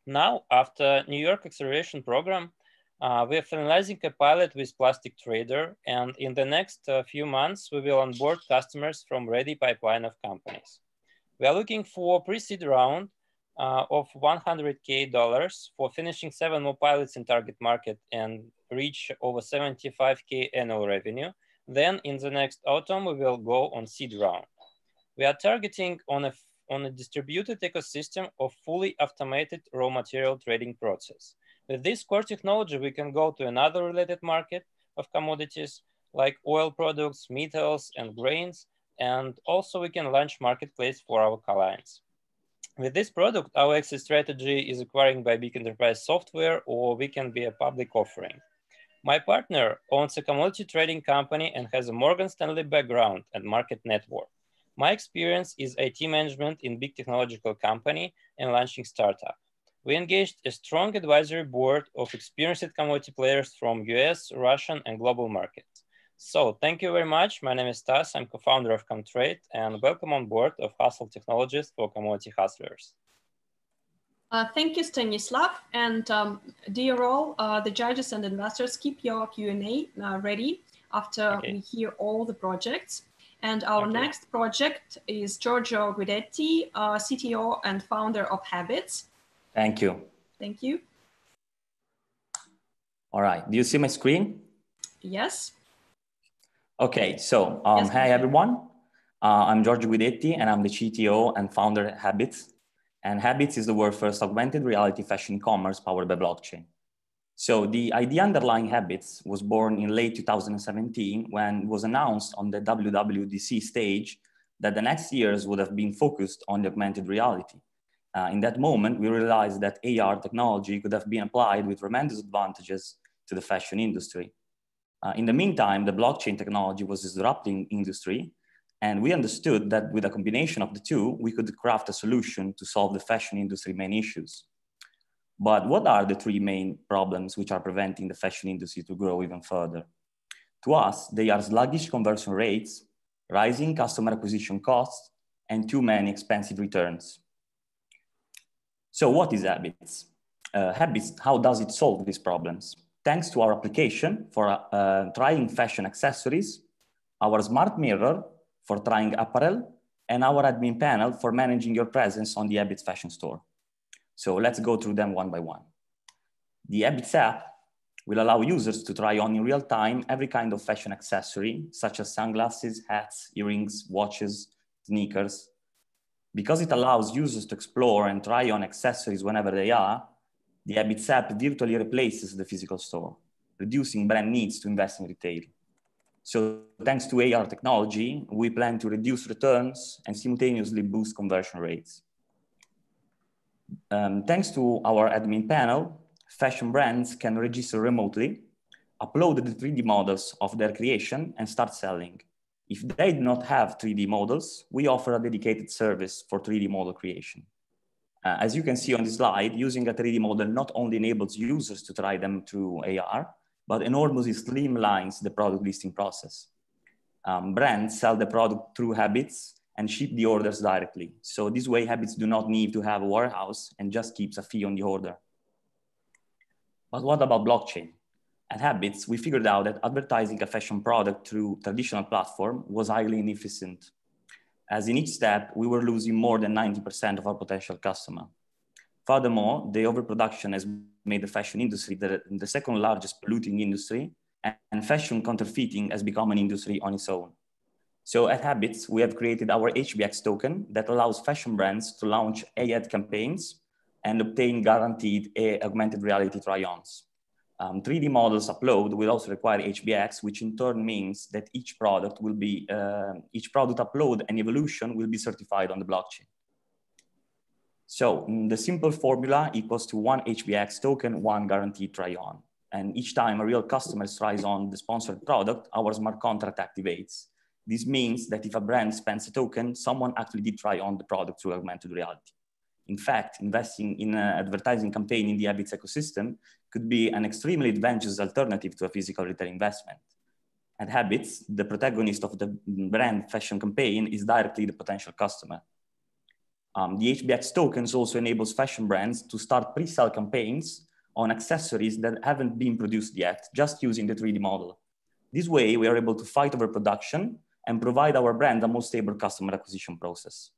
Now, after New York Acceleration Program, uh, we are finalizing a pilot with Plastic Trader, and in the next uh, few months, we will onboard customers from ready pipeline of companies. We are looking for pre-seed round uh, of 100K dollars for finishing seven more pilots in target market and reach over 75K annual revenue. Then in the next autumn, we will go on seed round. We are targeting on a, on a distributed ecosystem of fully automated raw material trading process. With this core technology, we can go to another related market of commodities like oil products, metals, and grains. And also we can launch marketplace for our clients. With this product, our exit strategy is acquiring by big enterprise software, or we can be a public offering. My partner owns a commodity trading company and has a Morgan Stanley background and market network. My experience is IT management in big technological company and launching startup. We engaged a strong advisory board of experienced commodity players from US, Russian, and global markets. So thank you very much. My name is Tas. I'm co-founder of CommTrade and welcome on board of Hustle Technologies for Commodity Hustlers. Uh, thank you, Stanislav. And um, dear all, uh, the judges and investors, keep your Q&A uh, ready after okay. we hear all the projects. And our okay. next project is Giorgio Guidetti, uh, CTO and founder of Habits. Thank you. Thank you. All right. Do you see my screen? Yes. Okay. So, um, yes, hi, everyone. Uh, I'm Giorgio Guidetti, and I'm the CTO and founder at Habits. And Habits is the world's first augmented reality fashion commerce powered by blockchain. So the idea underlying Habits was born in late 2017 when it was announced on the WWDC stage that the next years would have been focused on the augmented reality. Uh, in that moment, we realized that AR technology could have been applied with tremendous advantages to the fashion industry. Uh, in the meantime, the blockchain technology was disrupting industry and we understood that with a combination of the two, we could craft a solution to solve the fashion industry main issues. But what are the three main problems which are preventing the fashion industry to grow even further? To us, they are sluggish conversion rates, rising customer acquisition costs, and too many expensive returns. So what is Habits? Uh, Habits, how does it solve these problems? Thanks to our application for uh, trying fashion accessories, our smart mirror for trying apparel, and our admin panel for managing your presence on the Habits fashion store. So let's go through them one by one. The Habits app will allow users to try on in real time every kind of fashion accessory, such as sunglasses, hats, earrings, watches, sneakers. Because it allows users to explore and try on accessories whenever they are, the Habits app virtually replaces the physical store, reducing brand needs to invest in retail. So thanks to AR technology, we plan to reduce returns and simultaneously boost conversion rates. Um, thanks to our admin panel, fashion brands can register remotely, upload the 3D models of their creation and start selling. If they do not have 3D models, we offer a dedicated service for 3D model creation. Uh, as you can see on the slide, using a 3D model not only enables users to try them through AR, but enormously streamlines the product listing process. Um, brands sell the product through Habits and ship the orders directly. So this way Habits do not need to have a warehouse and just keeps a fee on the order. But what about blockchain? At Habits, we figured out that advertising a fashion product through traditional platform was highly inefficient. As in each step, we were losing more than 90% of our potential customer. Furthermore, the overproduction has made the fashion industry the, the second largest polluting industry, and fashion counterfeiting has become an industry on its own. So at Habits, we have created our HBX token that allows fashion brands to launch ad campaigns and obtain guaranteed augmented reality try-ons. Um, 3D models upload will also require HBX, which in turn means that each product will be, uh, each product upload and evolution will be certified on the blockchain. So mm, the simple formula equals to one HBX token, one guaranteed try on. And each time a real customer tries on the sponsored product, our smart contract activates. This means that if a brand spends a token, someone actually did try on the product through augmented reality. In fact, investing in an advertising campaign in the Habits ecosystem could be an extremely advantageous alternative to a physical retail investment. At Habits, the protagonist of the brand fashion campaign is directly the potential customer. Um, the HBX tokens also enables fashion brands to start pre-sale campaigns on accessories that haven't been produced yet, just using the 3D model. This way, we are able to fight over production and provide our brand a more stable customer acquisition process.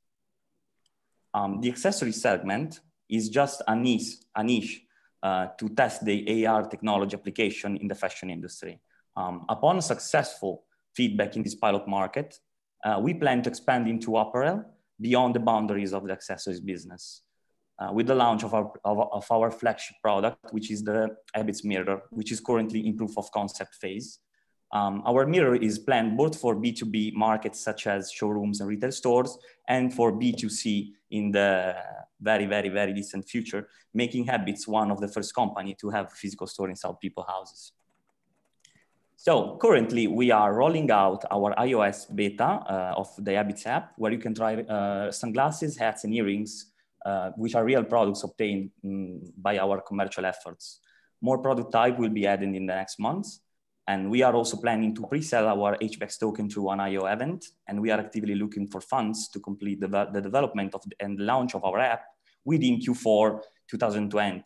Um, the accessory segment is just a niche, a niche uh, to test the AR technology application in the fashion industry. Um, upon successful feedback in this pilot market, uh, we plan to expand into apparel beyond the boundaries of the accessories business. Uh, with the launch of our, of, of, our flagship product, which is the Habits Mirror, which is currently in proof of concept phase. Um, our mirror is planned both for B2B markets such as showrooms and retail stores and for B2C in the very, very, very distant future, making Habits one of the first company to have physical store inside people houses. So currently we are rolling out our iOS beta uh, of the Habits app where you can try uh, sunglasses, hats and earrings, uh, which are real products obtained um, by our commercial efforts. More product type will be added in the next months. And we are also planning to pre-sell our HBX token through an IO event. And we are actively looking for funds to complete the, the development of and launch of our app within Q4 2020.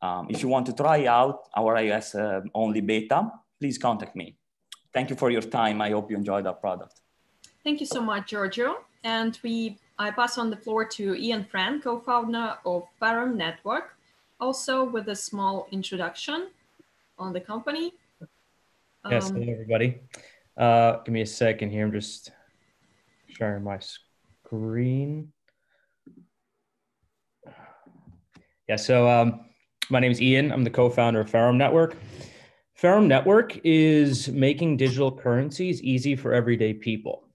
Um, if you want to try out our iOS uh, only beta, please contact me. Thank you for your time. I hope you enjoyed our product. Thank you so much, Giorgio. And we, I pass on the floor to Ian Friend, co-founder of Ferrum Network, also with a small introduction on the company. Yes, um, hello everybody. Uh, give me a second here. I'm just sharing my screen. Yeah, so um, my name is Ian. I'm the co-founder of Ferrum Network. Ferrum Network is making digital currencies easy for everyday people.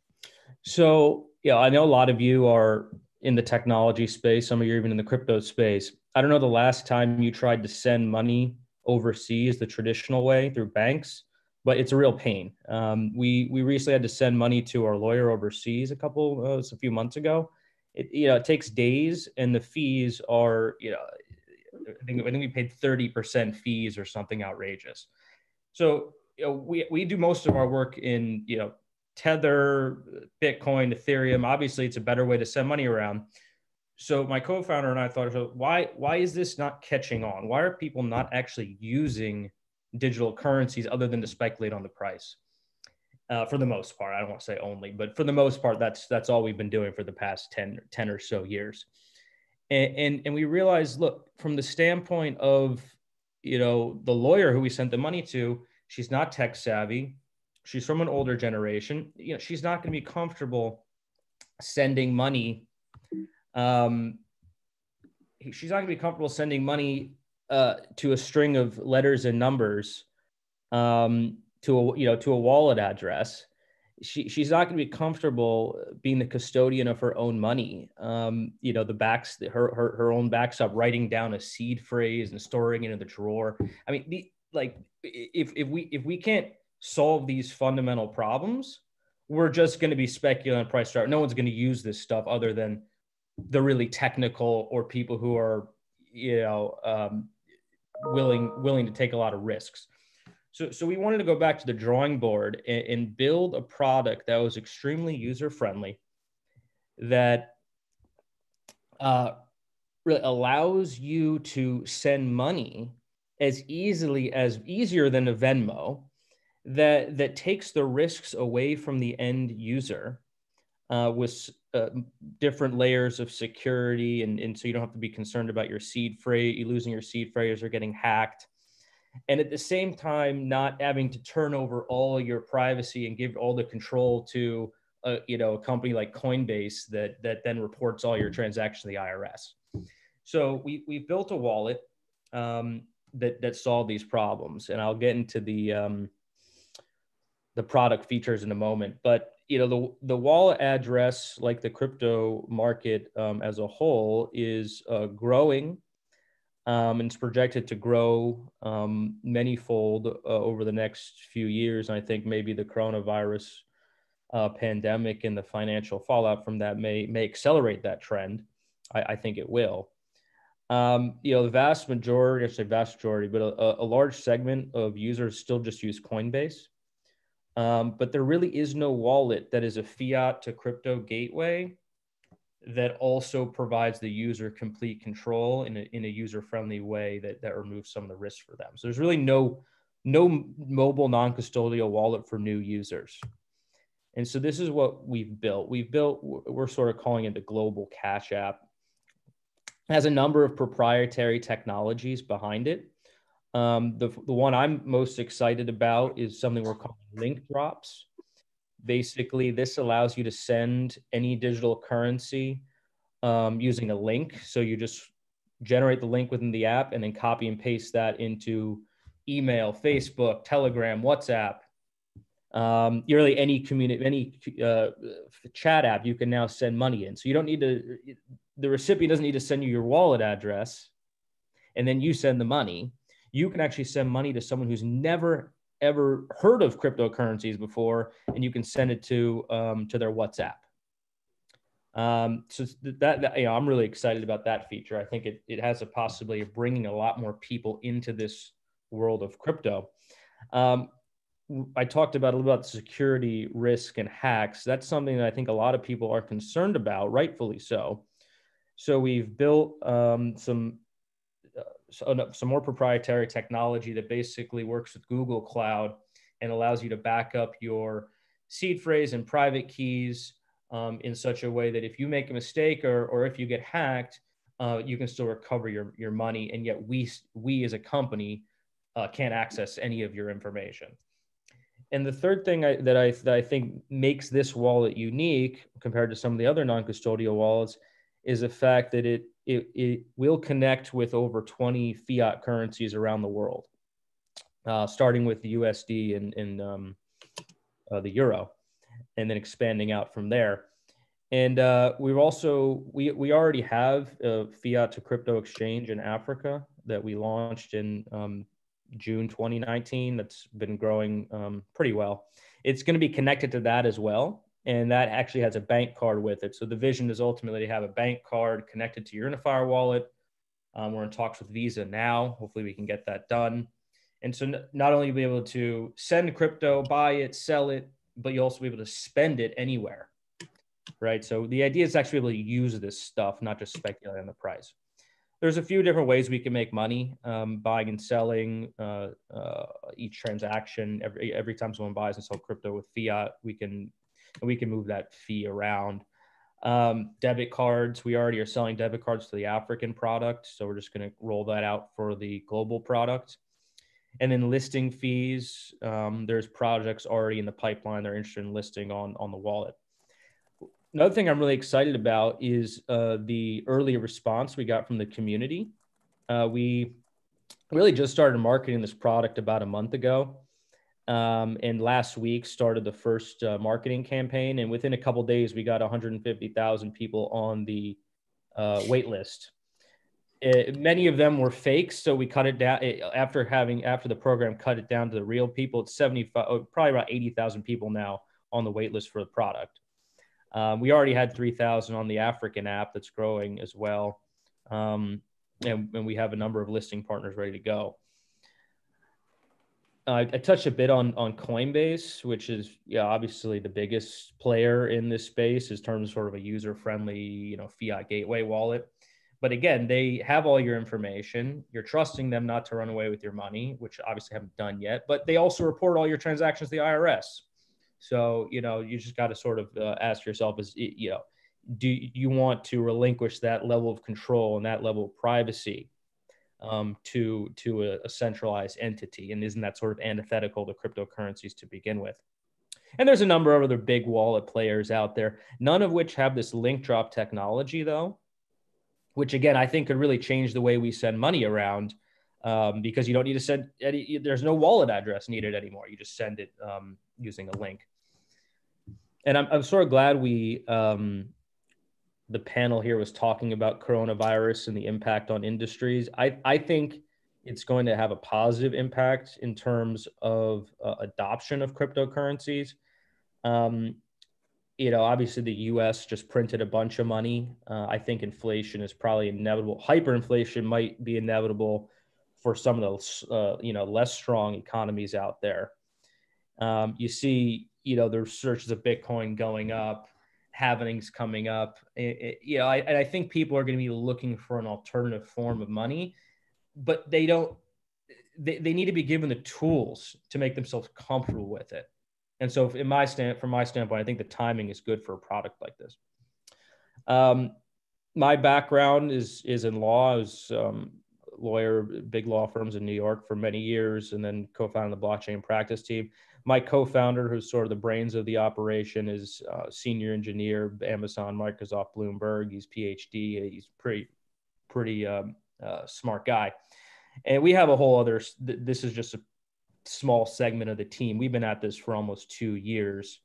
So, yeah, I know a lot of you are in the technology space. Some of you are even in the crypto space. I don't know the last time you tried to send money overseas the traditional way through banks, but it's a real pain. Um, we we recently had to send money to our lawyer overseas a couple, uh, a few months ago. It you know it takes days, and the fees are you know I think I think we paid thirty percent fees or something outrageous. So you know, we we do most of our work in you know Tether, Bitcoin, Ethereum. Obviously, it's a better way to send money around. So my co-founder and I thought, so why why is this not catching on? Why are people not actually using digital currencies other than to speculate on the price? Uh, for the most part, I don't want to say only, but for the most part, that's that's all we've been doing for the past 10, 10 or so years. And, and, and we realized, look, from the standpoint of you know, the lawyer who we sent the money to, she's not tech savvy. She's from an older generation. You know, she's not going to be comfortable sending money. Um, she's not going to be comfortable sending money uh, to a string of letters and numbers um, to a you know to a wallet address she she's not going to be comfortable being the custodian of her own money. Um, you know, the backs her her her own backs up writing down a seed phrase and storing it in the drawer. I mean, the, like if if we if we can't solve these fundamental problems, we're just going to be speculating on price chart. No one's going to use this stuff other than the really technical or people who are you know um, willing willing to take a lot of risks. So, so we wanted to go back to the drawing board and, and build a product that was extremely user friendly, that uh, really allows you to send money as easily as easier than a Venmo, that that takes the risks away from the end user uh, with uh, different layers of security, and, and so you don't have to be concerned about your seed phrase, losing your seed phrase or getting hacked. And at the same time not having to turn over all your privacy and give all the control to a, you know a company like coinbase that that then reports all your transactions to the irs so we we built a wallet um, that that solved these problems. And i'll get into the um, the product features in a moment. But you know the the wallet address like the crypto market um, as a whole is uh, growing um, and it's projected to grow um, manyfold uh, over the next few years. And I think maybe the coronavirus uh, pandemic and the financial fallout from that may may accelerate that trend. I, I think it will. Um, you know, the vast majority, I say vast majority, but a, a, large segment of users still just use Coinbase. Um, but there really is no wallet that is a fiat to crypto gateway that also provides the user complete control in a, in a user friendly way that, that removes some of the risks for them. So there's really no, no mobile non-custodial wallet for new users. And so this is what we've built. We've built, we're sort of calling it the global cash app. It has a number of proprietary technologies behind it. Um, the, the one I'm most excited about is something we're calling link drops. Basically, this allows you to send any digital currency um, using a link. So you just generate the link within the app and then copy and paste that into email, Facebook, Telegram, WhatsApp, um, really any community, any uh, chat app, you can now send money in. So you don't need to, the recipient doesn't need to send you your wallet address and then you send the money. You can actually send money to someone who's never ever heard of cryptocurrencies before, and you can send it to um, to their WhatsApp. Um, so that, that, you know, I'm really excited about that feature. I think it, it has a possibility of bringing a lot more people into this world of crypto. Um, I talked about a little about security risk and hacks. That's something that I think a lot of people are concerned about, rightfully so. So we've built um, some some more proprietary technology that basically works with Google Cloud and allows you to back up your seed phrase and private keys um, in such a way that if you make a mistake or, or if you get hacked, uh, you can still recover your, your money. And yet we, we as a company uh, can't access any of your information. And the third thing I, that, I, that I think makes this wallet unique compared to some of the other non-custodial wallets is the fact that it, it, it will connect with over 20 fiat currencies around the world, uh, starting with the USD and, and um, uh, the euro and then expanding out from there. And uh, we've also we we already have a fiat to crypto exchange in Africa that we launched in um, June 2019. That's been growing um, pretty well. It's going to be connected to that as well, and that actually has a bank card with it. So the vision is ultimately to have a bank card connected to your Unifyre wallet. Um, we're in talks with Visa now. Hopefully, we can get that done. And so, not only be able to send crypto, buy it, sell it, but you'll also be able to spend it anywhere, right? So the idea is actually able to use this stuff, not just speculate on the price. There's a few different ways we can make money, um, buying and selling uh, uh, each transaction. Every every time someone buys and sells crypto with fiat, we can we can move that fee around. Um, debit cards, we already are selling debit cards to the African product, so we're just going to roll that out for the global product. And then listing fees, um, there's projects already in the pipeline they're interested in listing on, on the wallet. Another thing I'm really excited about is uh, the early response we got from the community. Uh, we really just started marketing this product about a month ago. Um, and last week started the first uh, marketing campaign. And within a couple days, we got 150,000 people on the uh, wait list it, many of them were fakes, so we cut it down it, after having after the program cut it down to the real people. It's seventy five, oh, probably about eighty thousand people now on the wait list for the product. Um, we already had three thousand on the African app that's growing as well, um, and, and we have a number of listing partners ready to go. Uh, I touched a bit on on Coinbase, which is yeah obviously the biggest player in this space in terms of sort of a user friendly you know fiat gateway wallet. But again, they have all your information. You're trusting them not to run away with your money, which obviously haven't done yet. But they also report all your transactions to the IRS. So you know you just got to sort of uh, ask yourself: is you know, do you want to relinquish that level of control and that level of privacy um, to to a, a centralized entity? And isn't that sort of antithetical to cryptocurrencies to begin with? And there's a number of other big wallet players out there, none of which have this link drop technology, though which again I think could really change the way we send money around um, because you don't need to send any. There's no wallet address needed anymore. You just send it um, using a link. And I'm I'm sort of glad we um, the panel here was talking about coronavirus and the impact on industries. I I think it's going to have a positive impact in terms of uh, adoption of cryptocurrencies. Um, you know, obviously the U.S. just printed a bunch of money. Uh, I think inflation is probably inevitable. Hyperinflation might be inevitable for some of the uh, you know less strong economies out there. Um, you see, you know, the research of Bitcoin going up, halvings coming up. It, it, you know, I, I think people are going to be looking for an alternative form of money, but they don't. They, they need to be given the tools to make themselves comfortable with it. And so, in my stand, from my standpoint, I think the timing is good for a product like this. Um, my background is is in law. I was um, lawyer, big law firms in New York for many years, and then co-founded the blockchain practice team. My co-founder, who's sort of the brains of the operation, is uh, senior engineer, Amazon, Microsoft, Bloomberg. He's PhD. He's pretty, pretty um, uh, smart guy. And we have a whole other. This is just a small segment of the team. We've been at this for almost two years.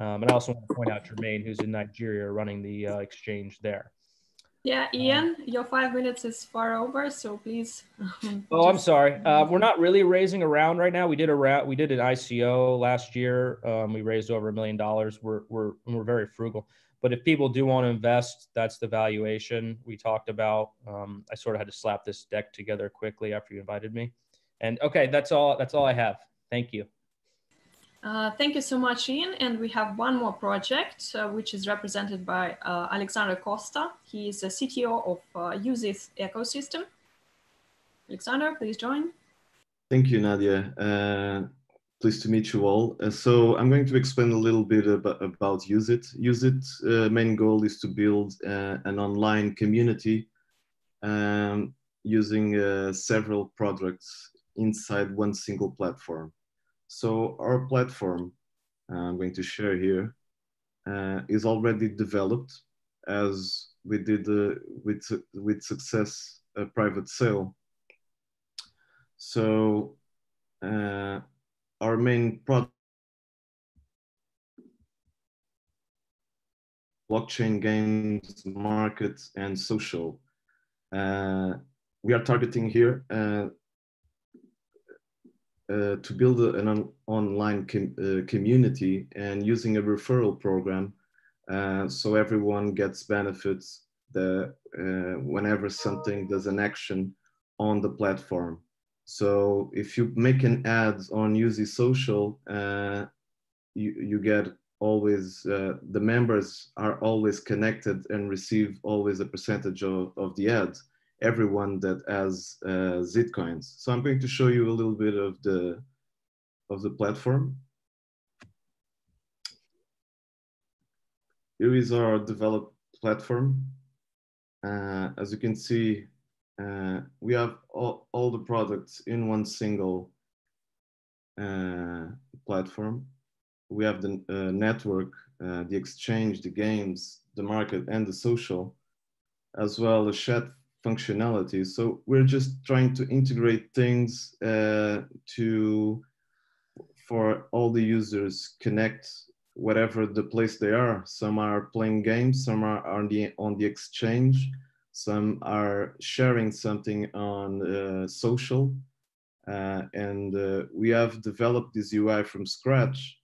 Um, and I also want to point out Jermaine, who's in Nigeria, running the uh, exchange there. Yeah, Ian, your five minutes is far over, so please. oh, I'm sorry. Uh, we're not really raising around right now. We did a ra- we did an ICO last year. Um, we raised over a million dollars. We're we're we're very frugal. But if people do want to invest, that's the valuation we talked about. Um, I sort of had to slap this deck together quickly after you invited me. And okay, that's all. That's all I have. Thank you. Uh, thank you so much, Ian. And we have one more project, uh, which is represented by uh, Alexander Costa. He is the CTO of uh, UZyth ecosystem. Alexander, please join. Thank you, Nadia. Uh, pleased to meet you all. Uh, so I'm going to explain a little bit about, about UZyth. UZyth's uh, main goal is to build an online community um, using several products inside one single platform. So our platform, uh, I'm going to share here, uh, is already developed as we did uh, with, with success a private sale. So uh, our main product blockchain games, market, and social. Uh, we are targeting here uh, uh, to build an on online com uh, community and using a referral program uh, so everyone gets benefits the, uh, whenever something does an action on the platform. So if you make an ad on UZ Social, uh, you, you get always, the members are always connected and receive always a percentage of, of the ads everyone that has uh, Zitcoins. So I'm going to show you a little bit of the, of the platform. Here is our developed platform. Uh, as you can see, uh, we have all, all the products in one single uh, platform. We have the uh, network, uh, the exchange, the games, the market, and the social, as well as chat functionality. So we're just trying to integrate things uh, to, for all the users, connect whatever the place they are. Some are playing games, some are on the, on the exchange, some are sharing something on uh, social. Uh, and uh, we have developed this UI from scratch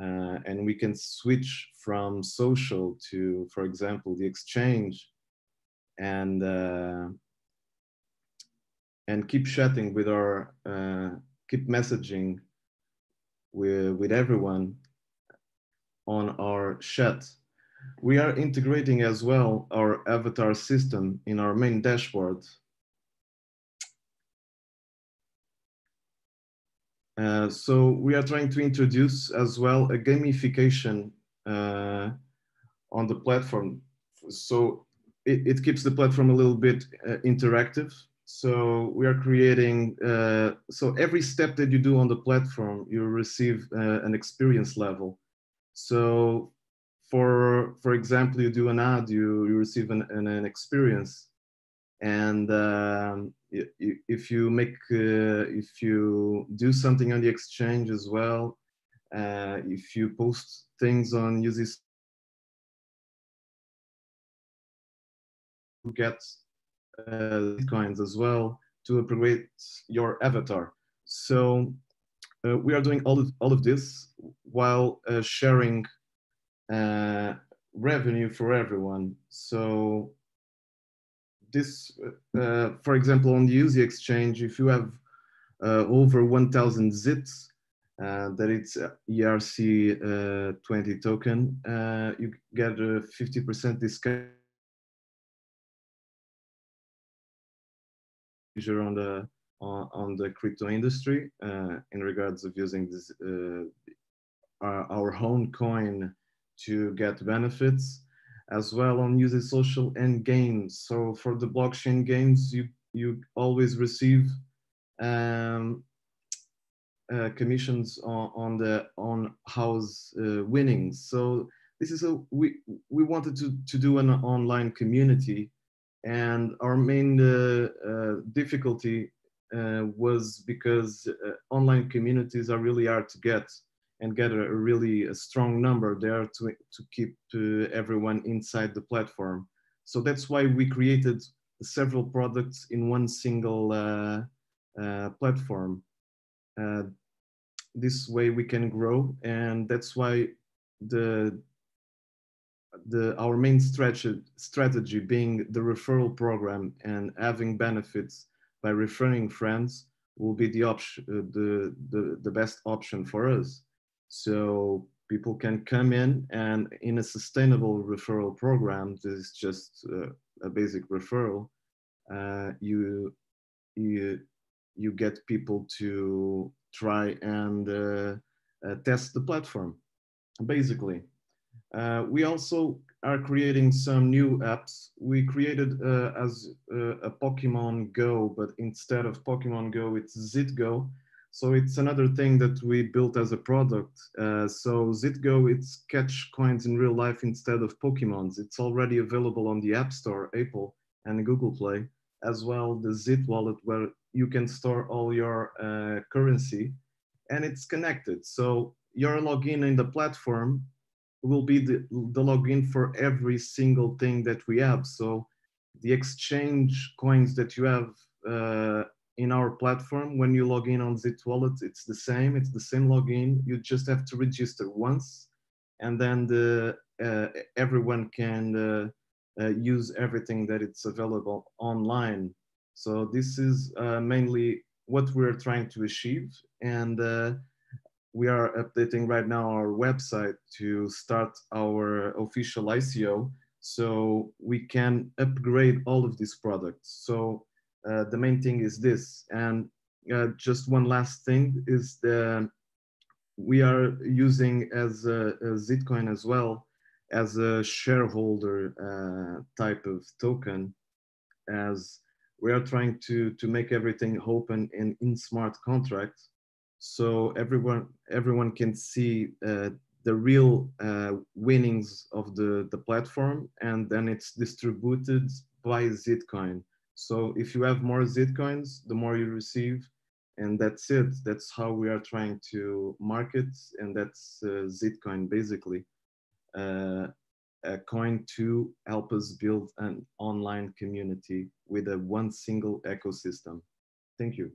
uh, and we can switch from social to, for example, the exchange and uh, and keep chatting with our uh, keep messaging with with everyone on our chat. We are integrating as well our avatar system in our main dashboard. Uh, so we are trying to introduce as well a gamification uh, on the platform. So it, it keeps the platform a little bit uh, interactive. So we are creating, uh, so every step that you do on the platform, you receive uh, an experience level. So for, for example, you do an ad, you, you receive an, an, an experience. And um, if you make, uh, if you do something on the exchange as well, uh, if you post things on UZ get uh, coins as well to upgrade your avatar. So uh, we are doing all of, all of this while uh, sharing uh, revenue for everyone. So this, uh, for example, on the UZ exchange, if you have uh, over 1,000 ZITs, uh, that it's ERC 20 token, you get a 50% discount on the on, on the crypto industry uh, in regards of using this uh, our, our own coin to get benefits as well on using social and games so for the blockchain games you you always receive um, uh, commissions on, on, the on house uh, winnings. So this is a we we wanted to to do an online community, and our main uh, uh, difficulty uh, was because online communities are really hard to get and get a, a really a strong number there to to keep everyone inside the platform. So that's why we created several products in one single uh, uh, platform. Uh, this way we can grow, and that's why the the our main strategy strategy being the referral program and having benefits by referring friends will be the option uh, the, the the best option for us. So people can come in and in a sustainable referral program this is just uh, a basic referral uh, you you you get people to try and uh, uh, test the platform basically uh, we also are creating some new apps. We created uh, as uh, a Pokemon Go, but instead of Pokemon Go, it's ZitGo. So it's another thing that we built as a product. Uh, so ZitGo, it's catch coins in real life instead of Pokemons. It's already available on the App Store, Apple, and Google Play, as well the Zit wallet where you can store all your uh, currency, and it's connected. So your login in the platform will be the, the login for every single thing that we have. So the exchange coins that you have uh, in our platform, when you log in on Zit Wallet, it's the same, it's the same login. You just have to register once and then the, uh, everyone can uh, uh use everything that it's available online. So this is uh, mainly what we're trying to achieve. And uh, we are updating right now our website to start our official ICO so we can upgrade all of these products. So uh, the main thing is this. And uh, just one last thing is the we are using as a, a Zitcoin as well as a shareholder uh, type of token as we are trying to to make everything open in in smart contracts so everyone everyone can see uh, the real uh, winnings of the the platform and then it's distributed by zitcoin. So if you have more zitcoins the more you receive and that's it. That's how we are trying to market and that's uh, zitcoin basically. Uh, a coin to help us build an online community with a one single ecosystem. Thank you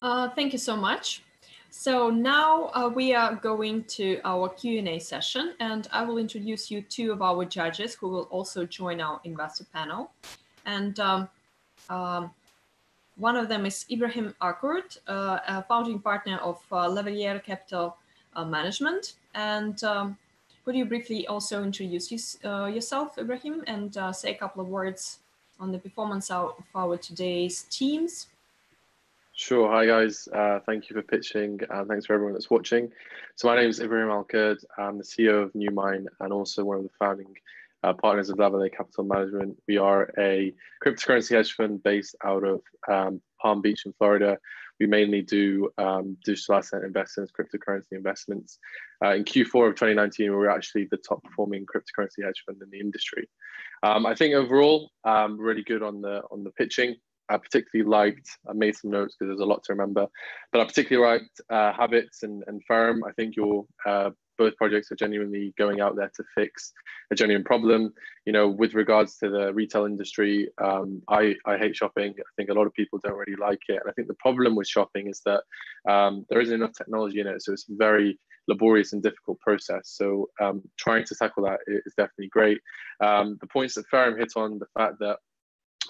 Uh, thank you so much. So now uh, we are going to our Q&A session and I will introduce you two of our judges who will also join our investor panel. And um, um, one of them is Ibrahim Arkurt, uh, a founding partner of uh, Capital uh, Management. And um, could you briefly also introduce you, uh, yourself, Ibrahim, and uh, say a couple of words on the performance of our today's teams? Sure. Hi, guys. Uh, thank you for pitching. and thanks for everyone that's watching. So my name is Ibrahim Alkurd. I'm the CEO of Newmine and also one of the founding uh, partners of Leverrier Capital Management. We are a cryptocurrency hedge fund based out of um, Palm Beach in Florida. We mainly do um, digital asset investments, cryptocurrency investments. Uh, in Q4 of 2019, we were actually the top performing cryptocurrency hedge fund in the industry. Um, I think overall, um, really good on the on the pitching. I particularly liked, I made some notes because there's a lot to remember, but I particularly liked uh, Habits and, and Ferrum. I think your uh, both projects are genuinely going out there to fix a genuine problem. You know, with regards to the retail industry, um, I, I hate shopping. I think a lot of people don't really like it. And I think the problem with shopping is that um, there isn't enough technology in it. So it's a very laborious and difficult process. So um, trying to tackle that is definitely great. Um, the points that Ferrum hit on, the fact that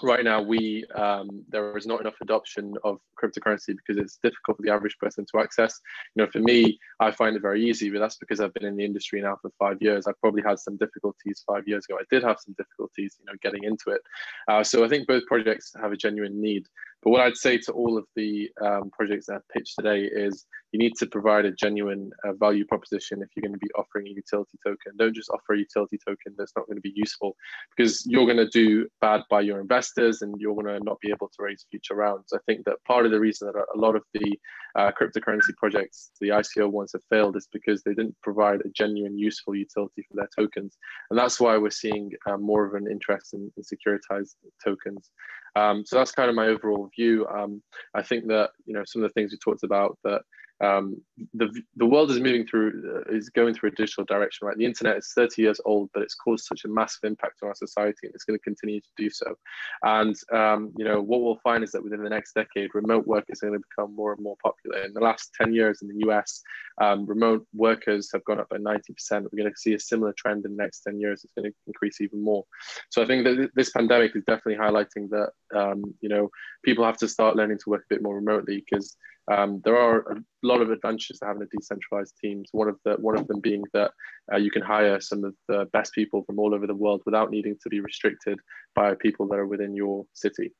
right now we um, there is not enough adoption of cryptocurrency because it's difficult for the average person to access. You know for me i find it very easy but that's because i've been in the industry now for five years. I probably had some difficulties five years ago. I did have some difficulties you know getting into it. Uh, so i think both projects have a genuine need But what I'd say to all of the um, projects that I've pitched today is you need to provide a genuine uh, value proposition if you're going to be offering a utility token. Don't just offer a utility token that's not going to be useful because you're going to do bad by your investors and you're going to not be able to raise future rounds. I think that part of the reason that a lot of the uh, cryptocurrency projects, the ICO ones, have failed is because they didn't provide a genuine, useful utility for their tokens. And that's why we're seeing uh, more of an interest in, in securitized tokens. Um, so that's kind of my overall view. Um, I think that you know some of the things we talked about that um, the the world is moving through uh, is going through a digital direction right? The internet is 30 years old but it's caused such a massive impact on our society and it's going to continue to do so. And um, you know what we'll find is that within the next decade remote work is going to become more and more popular. In the last 10 years in the us um, remote workers have gone up by 90% we're going to see a similar trend in the next 10 years. It's going to increase even more. So i think that this pandemic is definitely highlighting that um, you know people have to start learning to work a bit more remotely because um, there are a lot of advantages to having a decentralized teams. One of the one of them being that uh, you can hire some of the best people from all over the world without needing to be restricted by people that are within your city.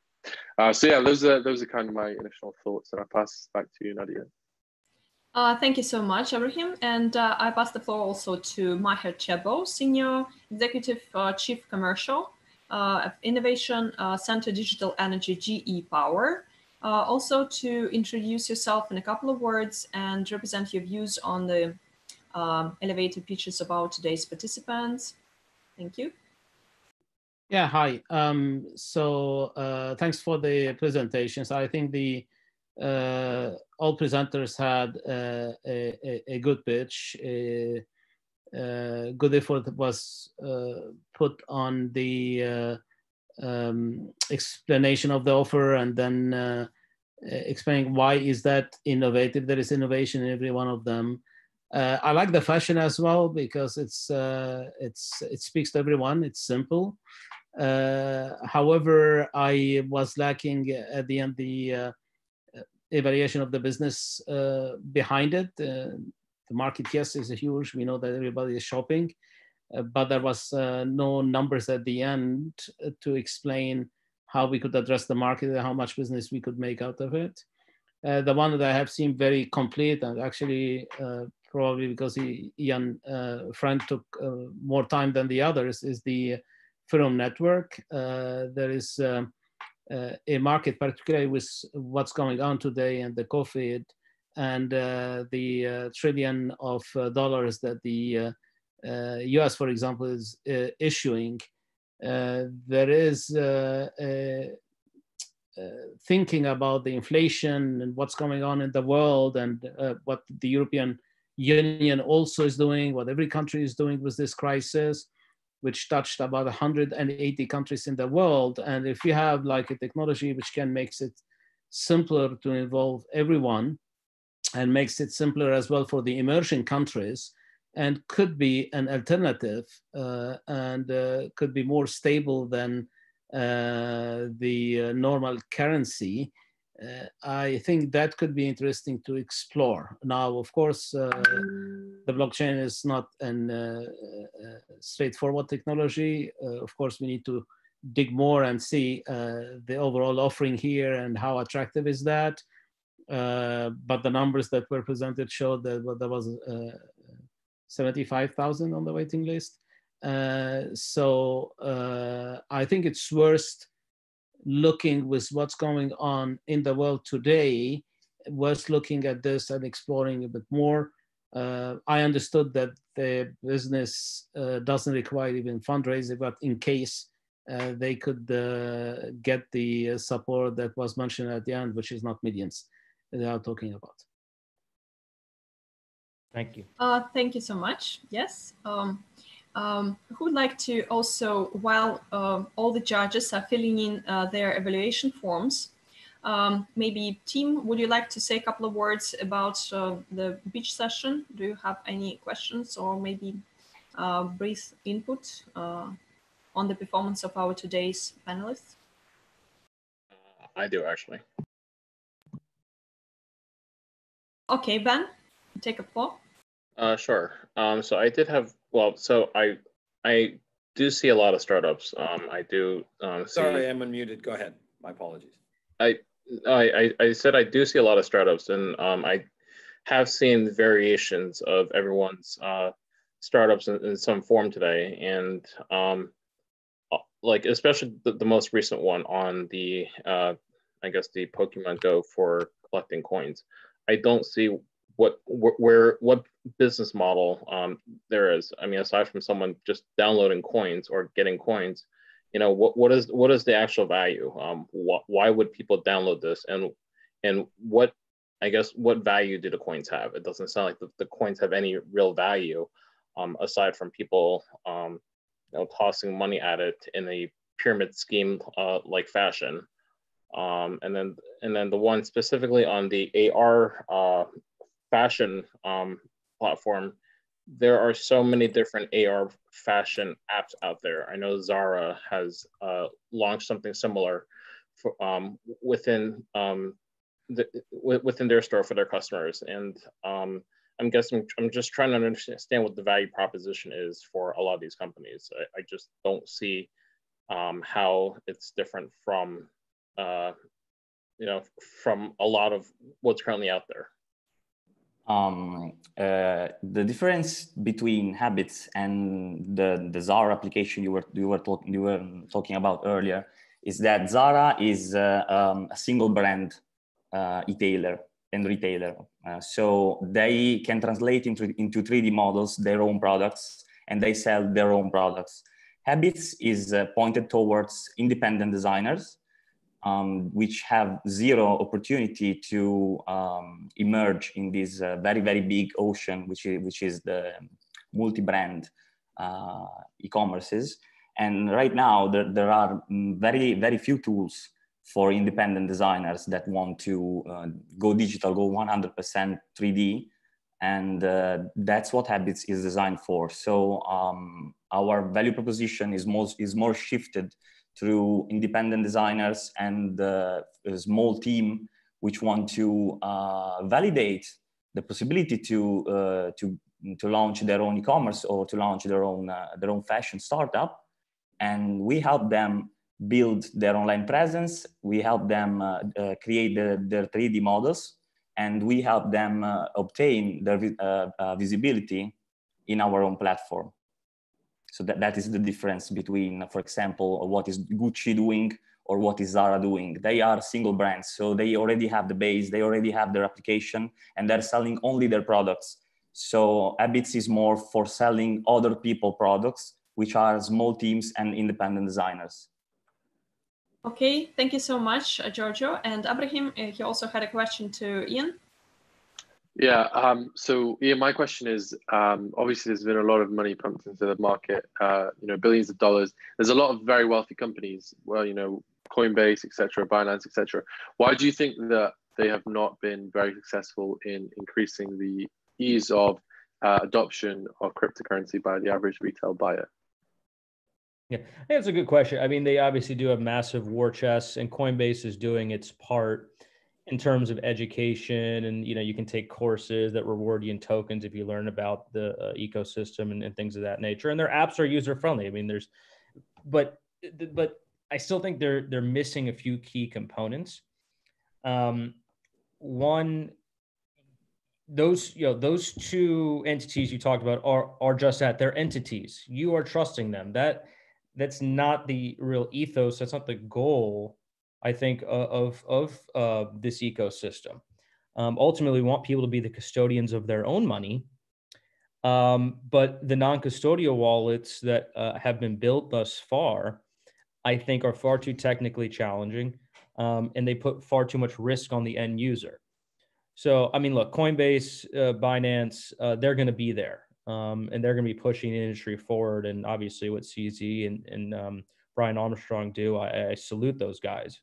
Uh, so yeah, those are those are kind of my initial thoughts, and I pass back to you, Nadia. Uh, thank you so much, Ibrahim. And uh, I pass the floor also to Maher Chebbo, Senior Executive uh, Chief Commercial uh, of Innovation Center Digital Energy GE Power. Uh, also to introduce yourself in a couple of words and represent your views on the um, pitches about today's participants. Thank you. Yeah, hi. Um, so uh, thanks for the presentations. I think the uh, all presenters had uh, a, a, good pitch. A, a good effort was uh, put on the um, explanation of the offer and then uh, explaining why is that innovative. There is innovation in every one of them. Uh, I like the fashion as well because it's uh, it's it speaks to everyone. It's simple. Uh, however, I was lacking at the end the uh, evaluation of the business uh, behind it. the market, yes, is huge. We know that everybody is shopping, but there was uh, no numbers at the end uh, to explain how we could address the market and how much business we could make out of it. Uh, the one that I have seen very complete and actually uh, probably because he, Ian uh, Friend took more time than the others is the Ferrum network. there is a market, particularly with what's going on today and the COVID and the trillion of dollars that the US, uh, for example, is uh, issuing, uh, there is thinking about the inflation and what's going on in the world and what the European Union also is doing, what every country is doing with this crisis, which touched about 180 countries in the world. And if you have like a technology which can makes it simpler to involve everyone and makes it simpler as well for the emerging countries, and could be an alternative uh, and uh, could be more stable than uh, the uh, normal currency. Uh, I think that could be interesting to explore. Now, of course, uh, the blockchain is not a straightforward technology. of course, we need to dig more and see the overall offering here and how attractive is that. but the numbers that were presented showed that there was 75,000 on the waiting list. Uh, so uh, I think it's worth looking with what's going on in the world today, worth looking at this and exploring a bit more. Uh, I understood that the business uh, doesn't require even fundraising, but in case uh, they could uh, get the support that was mentioned at the end, which is not millions they are talking about. Thank you. Uh, thank you so much. Yes. Um, um, who would like to also, while uh, all the judges are filling in uh, their evaluation forms, um, maybe team, would you like to say a couple of words about uh, the beach session? Do you have any questions or maybe uh, brief input uh, on the performance of our today's panelists? I do actually. Okay, Ben take a floor? Uh, sure. Um, so I did have, well, so I I do see a lot of startups. Um, I do. Um, see, Sorry, I'm unmuted. Go ahead. My apologies. I I, I said I do see a lot of startups, and um, I have seen variations of everyone's uh, startups in, in, some form today, and um, uh, like especially the, the, most recent one on the uh, I guess the Pokemon Go for collecting coins. I don't see what where what business model um, there is. I mean, aside from someone just downloading coins or getting coins, you know what what is what is the actual value? Um wh- why would people download this? And and what i guess what value do the coins have? It doesn't sound like the, the coins have any real value um aside from people um you know tossing money at it in a pyramid scheme uh like fashion. Um and then and then the one specifically on the ar uh fashion um platform there are so many different AR fashion apps out there. I know Zara has uh, launched something similar for, um, within um, the, within their store for their customers, and um, I'm guessing I'm just trying to understand what the value proposition is for a lot of these companies. I, I just don't see um, how it's different from uh, you know from a lot of what's currently out there um, uh, the difference between habits and the, the Zara application you were you were talking you were talking about earlier is that Zara is uh, um, a single brand uh, retailer and retailer, uh, so they can translate into into 3D models their own products and they sell their own products. Habits is uh, pointed towards independent designers um, which have zero opportunity to um, emerge in this uh, very, very big ocean, which is, which is the multi-brand uh, e-commerces. And right now, there, there are mm, very, very few tools for independent designers that want to uh, go digital, go 100% 3D. And uh, that's what Habits is designed for. So um, our value proposition is, most, is more shifted through independent designers and a small team which want to uh, validate the possibility to, uh, to, to launch their own e-commerce or to launch their own, uh, their own fashion startup. And we help them build their online presence. We help them uh, uh, create the, their 3D models and we help them uh, obtain their visibility in our own platform. So that, that is the difference between, for example, what is Gucci doing or what is Zara doing. They are single brands, so they already have the base, they already have their application, and they're selling only their products. So Habits is more for selling other people products, which are small teams and independent designers. Okay, thank you so much, uh, Giorgio. And Abraham, uh, he also had a question to Ian. Yeah. Um, so, yeah, my question is um, obviously there's been a lot of money pumped into the market, uh, you know, billions of dollars. There's a lot of very wealthy companies, well, you know, Coinbase, etc., Binance, etc. Why do you think that they have not been very successful in increasing the ease of uh, adoption of cryptocurrency by the average retail buyer? Yeah, that's a good question. I mean, they obviously do have massive war chests, and Coinbase is doing its part in terms of education and you know you can take courses that reward you in tokens if you learn about the uh, ecosystem and, and, things of that nature and their apps are user friendly i mean there's but but i still think they're they're missing a few key components. Um, one those you know those two entities you talked about are are just that they're entities. You are trusting them. That that's not the real ethos. That's not the goal I think, uh, of of uh, this ecosystem. Um, ultimately, we want people to be the custodians of their own money, um, but the non-custodial wallets that uh, have been built thus far, I think, are far too technically challenging, um, and they put far too much risk on the end user. So, I mean, look, Coinbase, uh, Binance, uh, they're going to be there, um, and they're going to be pushing the industry forward. And obviously, what CZ and, and um, Brian Armstrong do, I, I salute those guys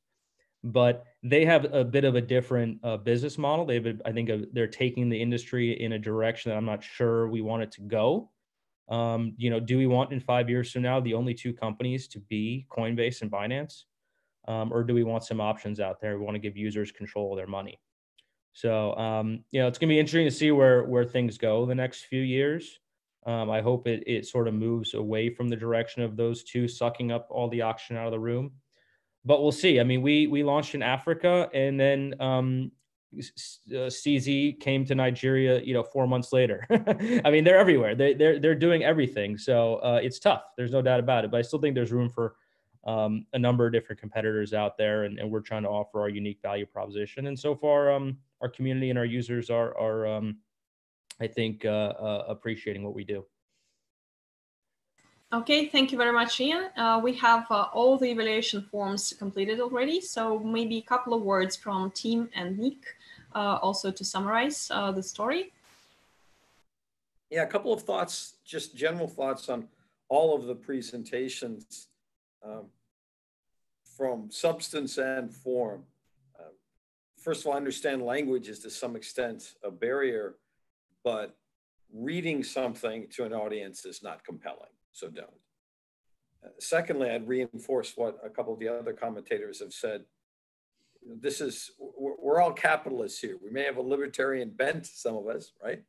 but they have a bit of a different uh, business model. They've, I think, they're taking the industry in a direction that I'm not sure we want it to go. Um, you know, do we want in five years from now the only two companies to be Coinbase and Binance, um, or do we want some options out there? We want to give users control of their money. So, um, you know, it's going to be interesting to see where where things go the next few years. Um, I hope it it sort of moves away from the direction of those two sucking up all the oxygen out of the room but we'll see. I mean, we we launched in Africa, and then um, uh, CZ came to Nigeria, you know, four months later. I mean, they're everywhere. They, they're they're doing everything. So uh, it's tough. There's no doubt about it. But I still think there's room for um, a number of different competitors out there, and, and we're trying to offer our unique value proposition. And so far, um, our community and our users are are um, I think uh, uh, appreciating what we do. Okay, thank you very much, Ian. Uh, we have uh, all the evaluation forms completed already, so maybe a couple of words from Tim and Nick, uh, also to summarize uh, the story. Yeah, a couple of thoughts, just general thoughts on all of the presentations um, from substance and form. Uh, first of all, I understand language is to some extent a barrier, but reading something to an audience is not compelling so don't. Uh, secondly, I'd reinforce what a couple of the other commentators have said. This is, we're, we're all capitalists here. We may have a libertarian bent, some of us, right?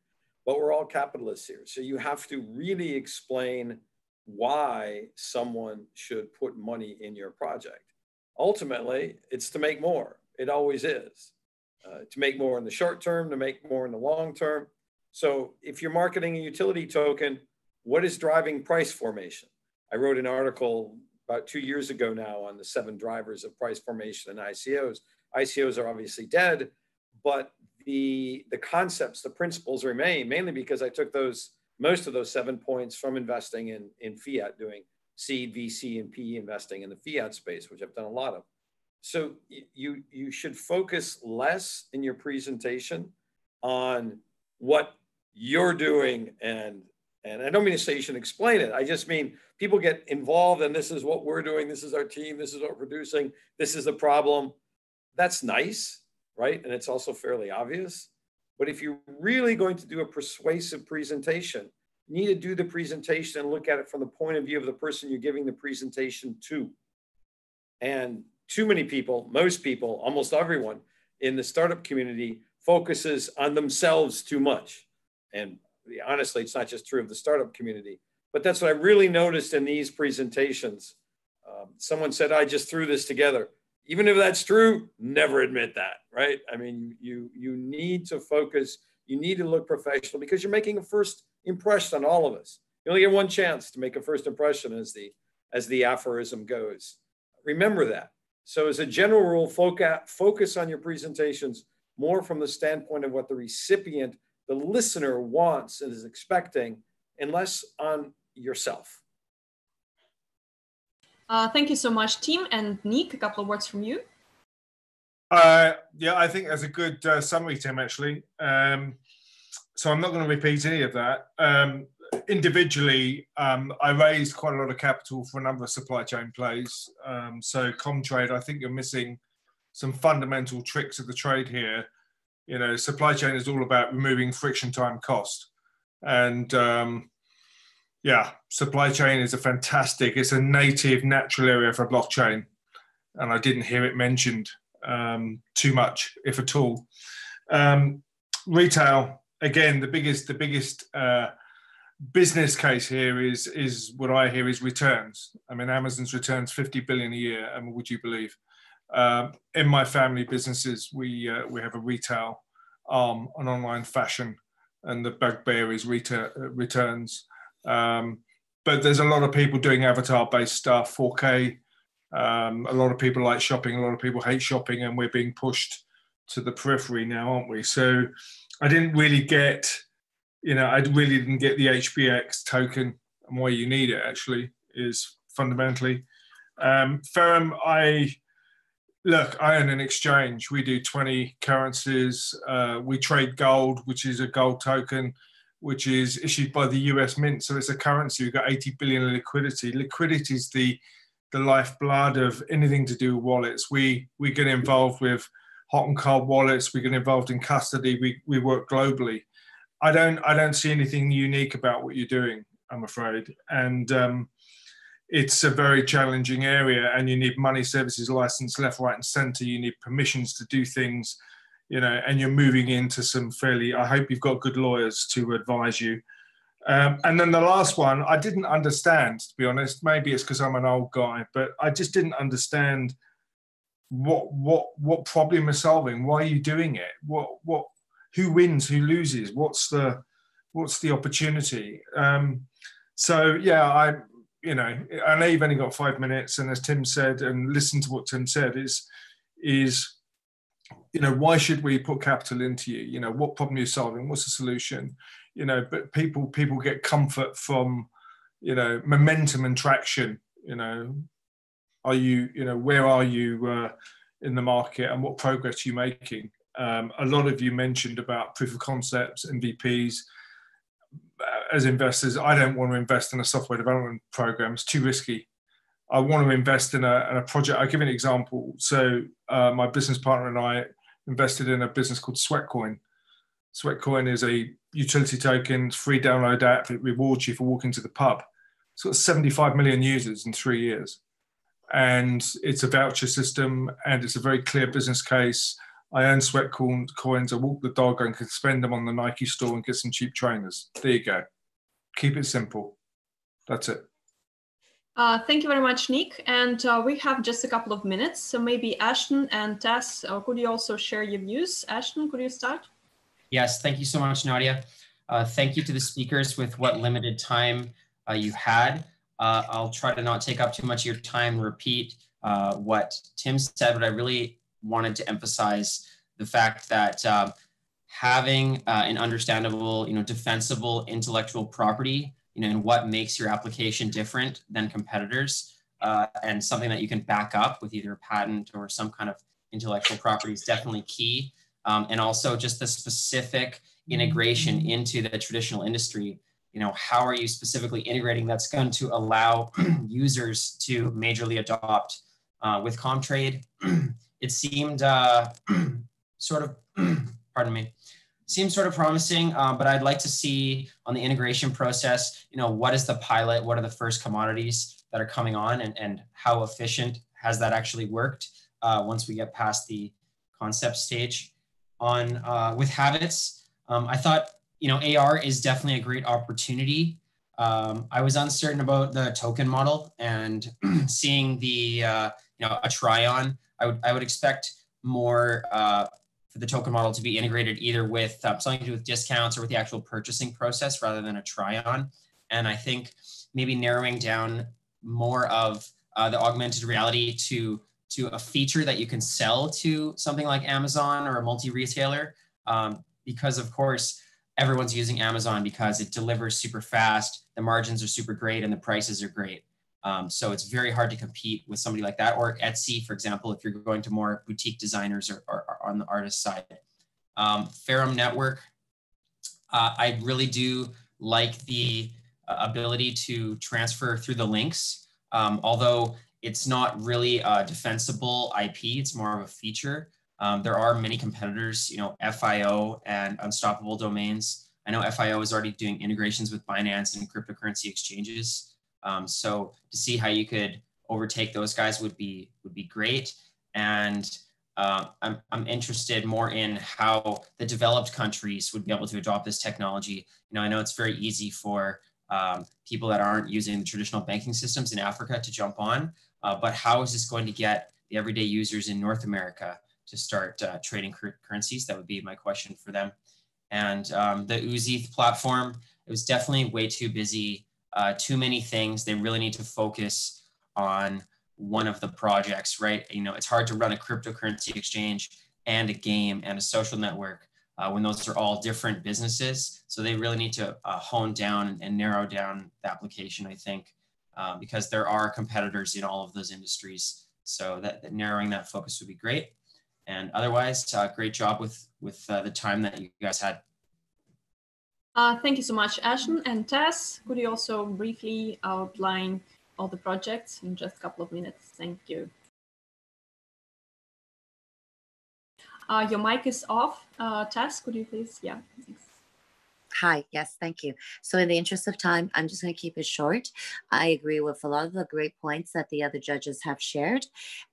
But we're all capitalists here. So you have to really explain why someone should put money in your project. Ultimately, it's to make more. It always is. Uh, to make more in the short term, to make more in the long term. So if you're marketing a utility token, what is driving price formation? I wrote an article about two years ago now on the seven drivers of price formation in ICOs. ICOs are obviously dead, but the, the concepts, the principles remain, mainly because I took those most of those seven points from investing in, in fiat, doing seed, VC, and PE investing in the fiat space, which I've done a lot of. So you, you should focus less in your presentation on what you're doing and and I don't mean to say you should explain it. I just mean people get involved and this is what we're doing. This is our team. This is what we're producing. This is the problem. That's nice, right? And it's also fairly obvious. But if you're really going to do a persuasive presentation, you need to do the presentation and look at it from the point of view of the person you're giving the presentation to. And too many people, most people, almost everyone in the startup community focuses on themselves too much. And honestly, it's not just true of the startup community, but that's what I really noticed in these presentations. Um, someone said, I just threw this together. Even if that's true, never admit that, right? I mean, you, you need to focus, you need to look professional because you're making a first impression on all of us. You only get one chance to make a first impression as the, as the aphorism goes. Remember that. So as a general rule, focus, focus on your presentations more from the standpoint of what the recipient the listener wants and is expecting, unless on yourself. Uh, thank you so much, Tim. And Nick, a couple of words from you. Uh, yeah, I think that's a good uh, summary, Tim, actually. Um, so I'm not going to repeat any of that. Um, individually, um, I raised quite a lot of capital for a number of supply chain plays. Um, so CommTrade, I think you're missing some fundamental tricks of the trade here you know, supply chain is all about removing friction, time, cost, and um, yeah, supply chain is a fantastic. It's a native, natural area for blockchain, and I didn't hear it mentioned um, too much, if at all. Um, retail, again, the biggest, the biggest. Uh, business case here is is what I hear is returns. I mean, Amazon's returns 50 billion a year. I mean, would you believe? Uh, in my family businesses, we uh, we have a retail arm, an online fashion, and the bugbear is retur- returns. Um, but there's a lot of people doing avatar-based stuff, 4K. Um, a lot of people like shopping. A lot of people hate shopping, and we're being pushed to the periphery now, aren't we? So I didn't really get, you know, I really didn't get the HBX token and why you need it. Actually, is fundamentally. Um, Ferrum, I look, I own an exchange. We do 20 currencies. Uh, we trade gold, which is a gold token, which is issued by the US Mint. So it's a currency. We've got 80 billion in liquidity. Liquidity is the the lifeblood of anything to do with wallets. We we get involved with hot and cold wallets. We get involved in custody. We we work globally. I don't I don't see anything unique about what you're doing. I'm afraid, and um, it's a very challenging area and you need money services license left right and center. You need permissions to do things you know and you're moving into some fairly i hope you've got good lawyers to advise you. Um, and then the last one i didn't understand to be honest. Maybe it's because i'm an old guy but i just didn't understand what what what problem are solving. Why are you doing it? What what who wins who loses? What's the what's the opportunity? Um so yeah i you know i know you've only got five minutes and as tim said and listen to what tim said is is you know why should we put capital into you? You know what problem you're solving? What's the solution? You know but people people get comfort from you know momentum and traction you know. Are you you know where are you uh, in the market and what progress are you making? Um, a lot of you mentioned about proof of concepts mvps as investors i don't want to invest in a software development program. It's too risky. I want to invest in a, in a project. I'll give you an example. So uh, my business partner and i invested in a business called sweatcoin. Sweatcoin is a utility token free download app it rewards you for walking to the pub. It's got 75 million users in three years. And it's a voucher system and it's a very clear business case. I earn sweat coins, I walk the dog and can spend them on the Nike store and get some cheap trainers. There you go. Keep it simple. That's it. Uh, thank you very much, Nick. And uh, we have just a couple of minutes. So maybe Ashton and Tess, uh, could you also share your views? Ashton, could you start? Yes, thank you so much, Nadia. Uh, thank you to the speakers with what limited time uh, you had. Uh, I'll try to not take up too much of your time, repeat uh, what Tim said, but I really wanted to emphasize the fact that uh, having uh, an understandable, you know, defensible intellectual property, you know, and what makes your application different than competitors, uh, and something that you can back up with either a patent or some kind of intellectual property is definitely key. Um, and also just the specific integration into the traditional industry you know, how are you specifically integrating that's going to allow users to majorly adopt uh, with CommTrade? it seemed uh, sort of, pardon me, seems sort of promising, uh, but I'd like to see on the integration process, you know, what is the pilot? What are the first commodities that are coming on and, and how efficient has that actually worked uh, once we get past the concept stage? On uh, with habits, um, I thought you know, AR is definitely a great opportunity. Um, I was uncertain about the token model and seeing the, uh, you know, a try on. I would, I would expect more uh, for the token model to be integrated either with um, something to do with discounts or with the actual purchasing process rather than a try on. And I think maybe narrowing down more of uh, the augmented reality to to a feature that you can sell to something like Amazon or a multi retailer, um, because of course everyone's using Amazon because it delivers super fast, the margins are super great, and the prices are great. Um, so it's very hard to compete with somebody like that, or Etsy, for example, if you're going to more boutique designers or, or, or on the artist side. Um, Ferrum Network, uh, I really do like the uh, ability to transfer through the links, um, although it's not really a defensible IP, it's more of a feature. Um, there are many competitors, you know, FIO and Unstoppable Domains. I know FIO is already doing integrations with Binance and cryptocurrency exchanges. Um, so to see how you could overtake those guys would be would be great. And uh, I'm, I'm interested more in how the developed countries would be able to adopt this technology. You know, I know it's very easy for um, people that aren't using the traditional banking systems in Africa to jump on, uh, but how is this going to get the everyday users in North America to start uh, trading currencies. That would be my question for them. And um, the Oozie platform, it was definitely way too busy, uh, too many things. They really need to focus on one of the projects, right? You know, it's hard to run a cryptocurrency exchange and a game and a social network uh, when those are all different businesses. So they really need to uh, hone down and, narrow down the application, I think, uh, because there are competitors in all of those industries. So that, that narrowing that focus would be great. And otherwise, uh, great job with with uh, the time that you guys had. Uh, thank you so much, Ashton and Tess. Could you also briefly outline all the projects in just a couple of minutes? Thank you. Uh, your mic is off. Uh, Tess, could you please? Yeah, thanks. Hi, yes, thank you. So in the interest of time, I'm just going to keep it short. I agree with a lot of the great points that the other judges have shared.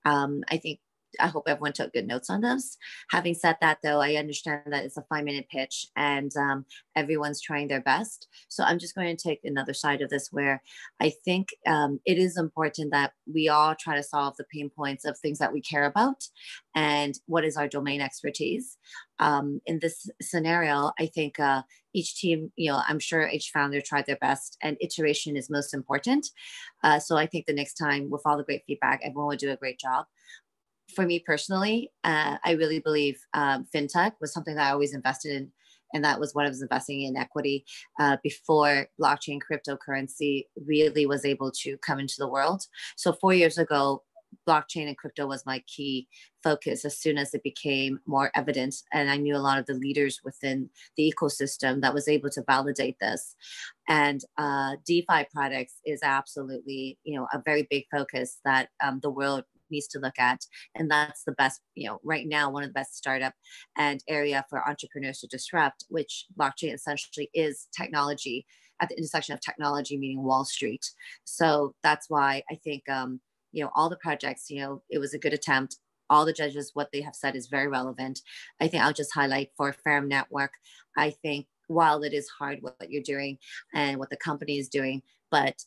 Um, I think I hope everyone took good notes on this. Having said that, though, I understand that it's a five minute pitch and um, everyone's trying their best. So I'm just going to take another side of this where I think um, it is important that we all try to solve the pain points of things that we care about and what is our domain expertise. Um, in this scenario, I think uh, each team, you know, I'm sure each founder tried their best and iteration is most important. Uh, so I think the next time with all the great feedback, everyone will do a great job for me personally, uh, I really believe um, fintech was something that I always invested in. And that was what I was investing in equity uh, before blockchain cryptocurrency really was able to come into the world. So, four years ago, blockchain and crypto was my key focus as soon as it became more evident and i knew a lot of the leaders within the ecosystem that was able to validate this and uh, defi products is absolutely you know a very big focus that um, the world needs to look at. And that's the best, you know, right now, one of the best startup and area for entrepreneurs to disrupt, which blockchain essentially is technology at the intersection of technology, meaning Wall Street. So that's why I think, um, you know, all the projects, you know, it was a good attempt. All the judges, what they have said is very relevant. I think I'll just highlight for Ferrum Network. I think while it is hard what you're doing and what the company is doing, but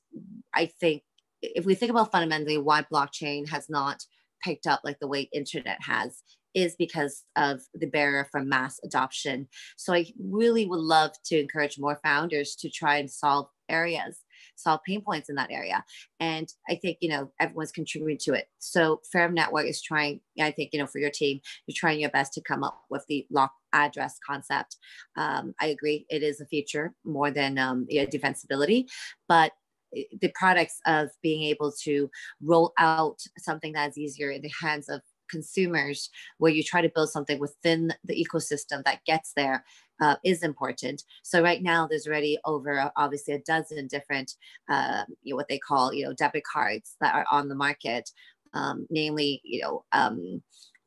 I think if we think about fundamentally why blockchain has not picked up like the way internet has is because of the barrier from mass adoption. So i really would love to encourage more founders to try and solve areas solve pain points in that area. And i think you know everyone's contributing to it. So Ferrum network is trying i think you know for your team you're trying your best to come up with the lock address concept. Um, i agree it is a feature more than um, yeah, defensibility but the products of being able to roll out something that's easier in the hands of consumers where you try to build something within the ecosystem that gets there uh, is important. So right now there's already over obviously a dozen different uh, you know, what they call you know debit cards that are on the market, um, namely you know um,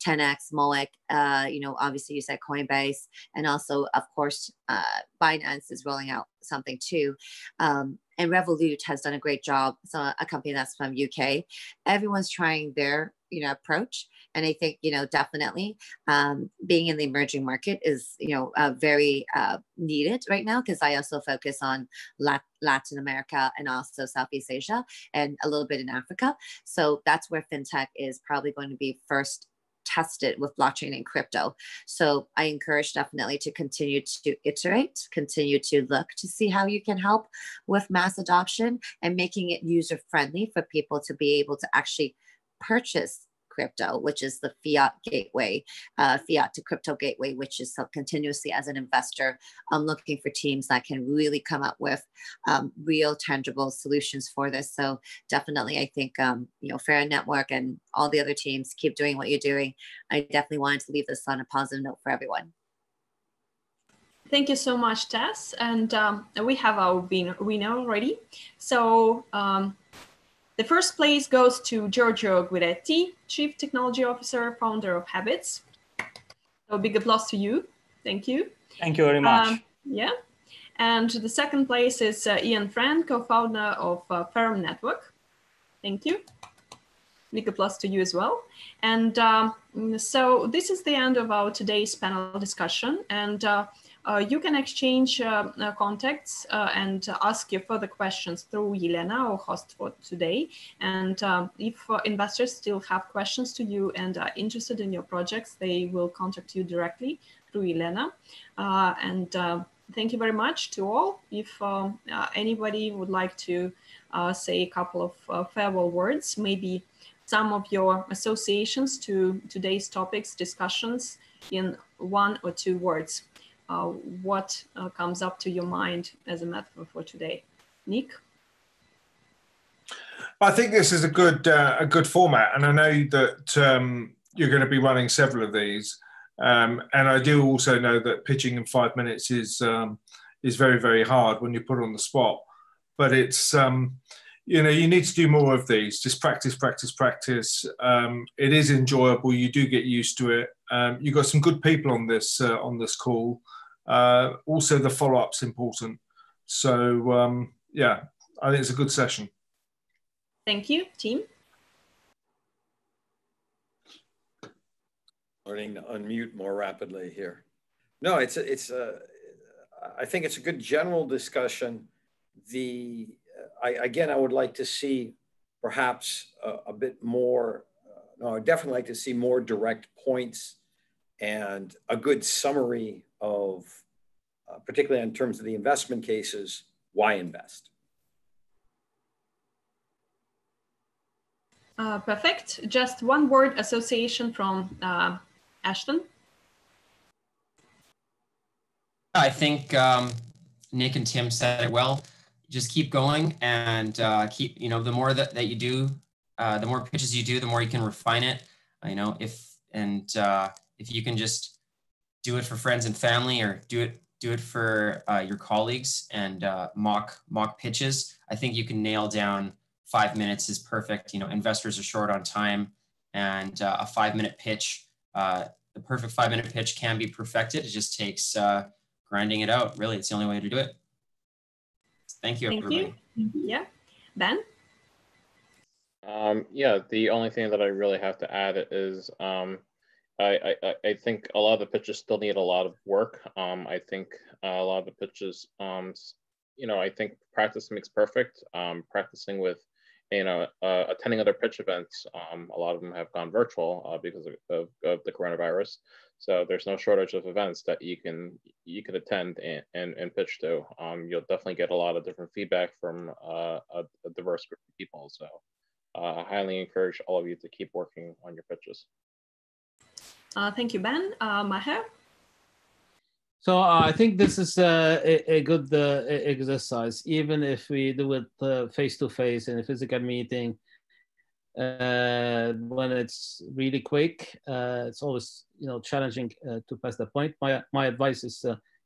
10x, MOEX, uh, you know, obviously you said Coinbase, and also, of course, uh, Binance is rolling out something too. Um, and Revolut has done a great job. So a company that's from UK. Everyone's trying their, you know, approach. And I think, you know, definitely um, being in the emerging market is, you know, uh, very uh, needed right now because I also focus on Lat- Latin America and also Southeast Asia and a little bit in Africa. So that's where fintech is probably going to be first tested with blockchain and crypto. So I encourage definitely to continue to iterate, continue to look to see how you can help with mass adoption and making it user friendly for people to be able to actually purchase crypto, which is the fiat gateway, uh, fiat to crypto gateway, which is continuously as an investor, I'm looking for teams that can really come up with um, real tangible solutions for this. So definitely, I think, um, you know, Ferrum Network and all the other teams keep doing what you're doing. I definitely wanted to leave this on a positive note for everyone. Thank you so much, Tess. And um, we have our winner already. So um, the first place goes to Giorgio Guidetti, Chief Technology Officer, founder of Habits. So big applause to you. Thank you. Thank you very much. Um, yeah. And the second place is uh, Ian Friend, co-founder of uh, Ferrum Network. Thank you. Big applause to you as well. And um, so this is the end of our today's panel discussion. And uh, uh, you can exchange uh, uh, contacts and ask your further questions through Yelena, our host for today. And um, if investors still have questions to you and are interested in your projects, they will contact you directly through Yelena. and thank you very much to all. If uh, uh, anybody would like to uh, say a couple of farewell words, maybe some of your associations to today's topics, discussions in one or two words uh, what uh, comes up to your mind as a metaphor for today. Nick? I think this is a good uh, a good format, and I know that um, you're going to be running several of these. Um, and I do also know that pitching in five minutes is um, is very very hard when you put on the spot. But it's um, you know you need to do more of these. Just practice, practice, practice. Um, it is enjoyable. You do get used to it. Um, you've got some good people on this uh, on this call. Uh, also, the follow up's important. So, um, yeah, I think it's a good session. Thank you, team. learning to unmute more rapidly here. No, it's a, it's a, I think it's a good general discussion. The I, again, I would like to see perhaps a, a bit more. Uh, no, I definitely like to see more direct points and a good summary of, uh, particularly in terms of the investment cases, why invest. Uh, perfect. Just one word association from uh, Ashton. I think um, Nick and Tim said it well. Just keep going and uh, keep, you know, the more that, that you do, uh, the more pitches you do, the more you can refine it. You know, if, and uh, if you can just do it for friends and family or do it, do it for uh, your colleagues and uh, mock, mock pitches, I think you can nail down five minutes is perfect. You know, investors are short on time and uh, a five minute pitch, the perfect five minute pitch can be perfected. It just takes grinding it out. Really, it's the only way to do it. Thank you, Thank everybody. You. Yeah. Ben? Um, yeah, the only thing that I really have to add is um, I, I, I think a lot of the pitches still need a lot of work. Um, I think uh, a lot of the pitches, um, you know, I think practice makes perfect. Um, practicing with you know, uh, attending other pitch events, um, a lot of them have gone virtual uh, because of, of, of, the coronavirus. So there's no shortage of events that you can you can attend and, and, and pitch to. Um, you'll definitely get a lot of different feedback from uh, a, a, diverse group of people. So uh, I highly encourage all of you to keep working on your pitches. Uh, thank you, Ben. Uh, Maher? So uh, I think this is uh, a, a, good uh, exercise, even if we do it face to face in a physical meeting. Uh, when it's really quick, uh, it's always you know challenging to pass the point. My my advice is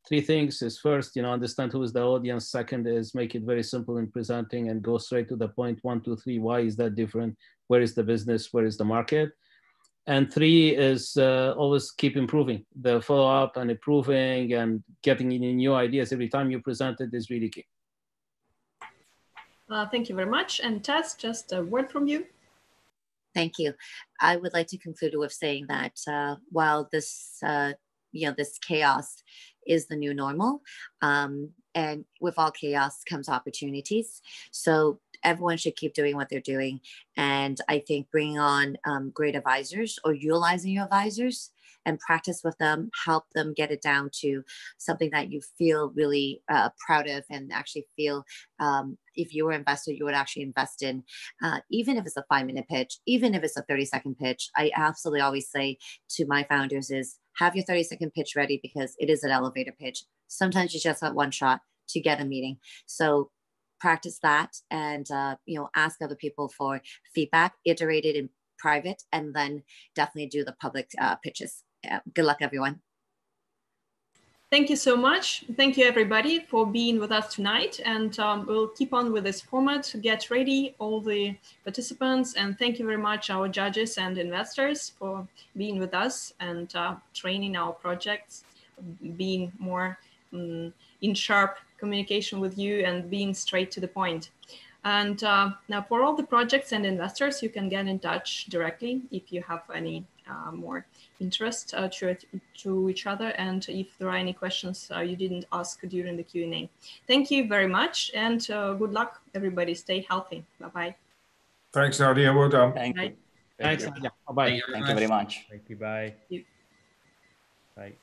three things: is first, you know, understand who is the audience. Second is make it very simple in presenting and go straight to the point. One, two, three. Why is that different? Where is the business? Where is the market? And three is uh, always keep improving. The follow up and improving and getting in new ideas every time you present it is really key. Uh, thank you very much. And Tess just a word from you. Thank you. I would like to conclude with saying that uh, while this uh, you know this chaos is the new normal um, and with all chaos comes opportunities so everyone should keep doing what they're doing. And I think bringing on um, great advisors or utilizing your advisors and practice with them, help them get it down to something that you feel really uh, proud of and actually feel um, if you were an investor, you would actually invest in, uh, even if it's a five minute pitch, even if it's a 30 second pitch. I absolutely always say to my founders is have your 30 second pitch ready because it is an elevator pitch. Sometimes you just have one shot to get a meeting. So practice that and uh, you know ask other people for feedback iterate it in private and then definitely do the public uh, pitches yeah. good luck everyone Thank you so much. Thank you, everybody, for being with us tonight. And um, we'll keep on with this format. Get ready, all the participants. And thank you very much, our judges and investors, for being with us and uh, training our projects, being more um, in sharp communication with you and being straight to the point. And uh, now for all the projects and investors, you can get in touch directly if you have any uh, more interest uh, to, to each other and if there are any questions uh, you didn't ask during the Q&A. Thank you very much and uh, good luck, everybody. Stay healthy. Bye-bye. Thanks, Nadia. Well done. Thank you. Thanks, Nadia. Bye-bye. Thank you very much. Thank you. Bye. Thank you. Bye.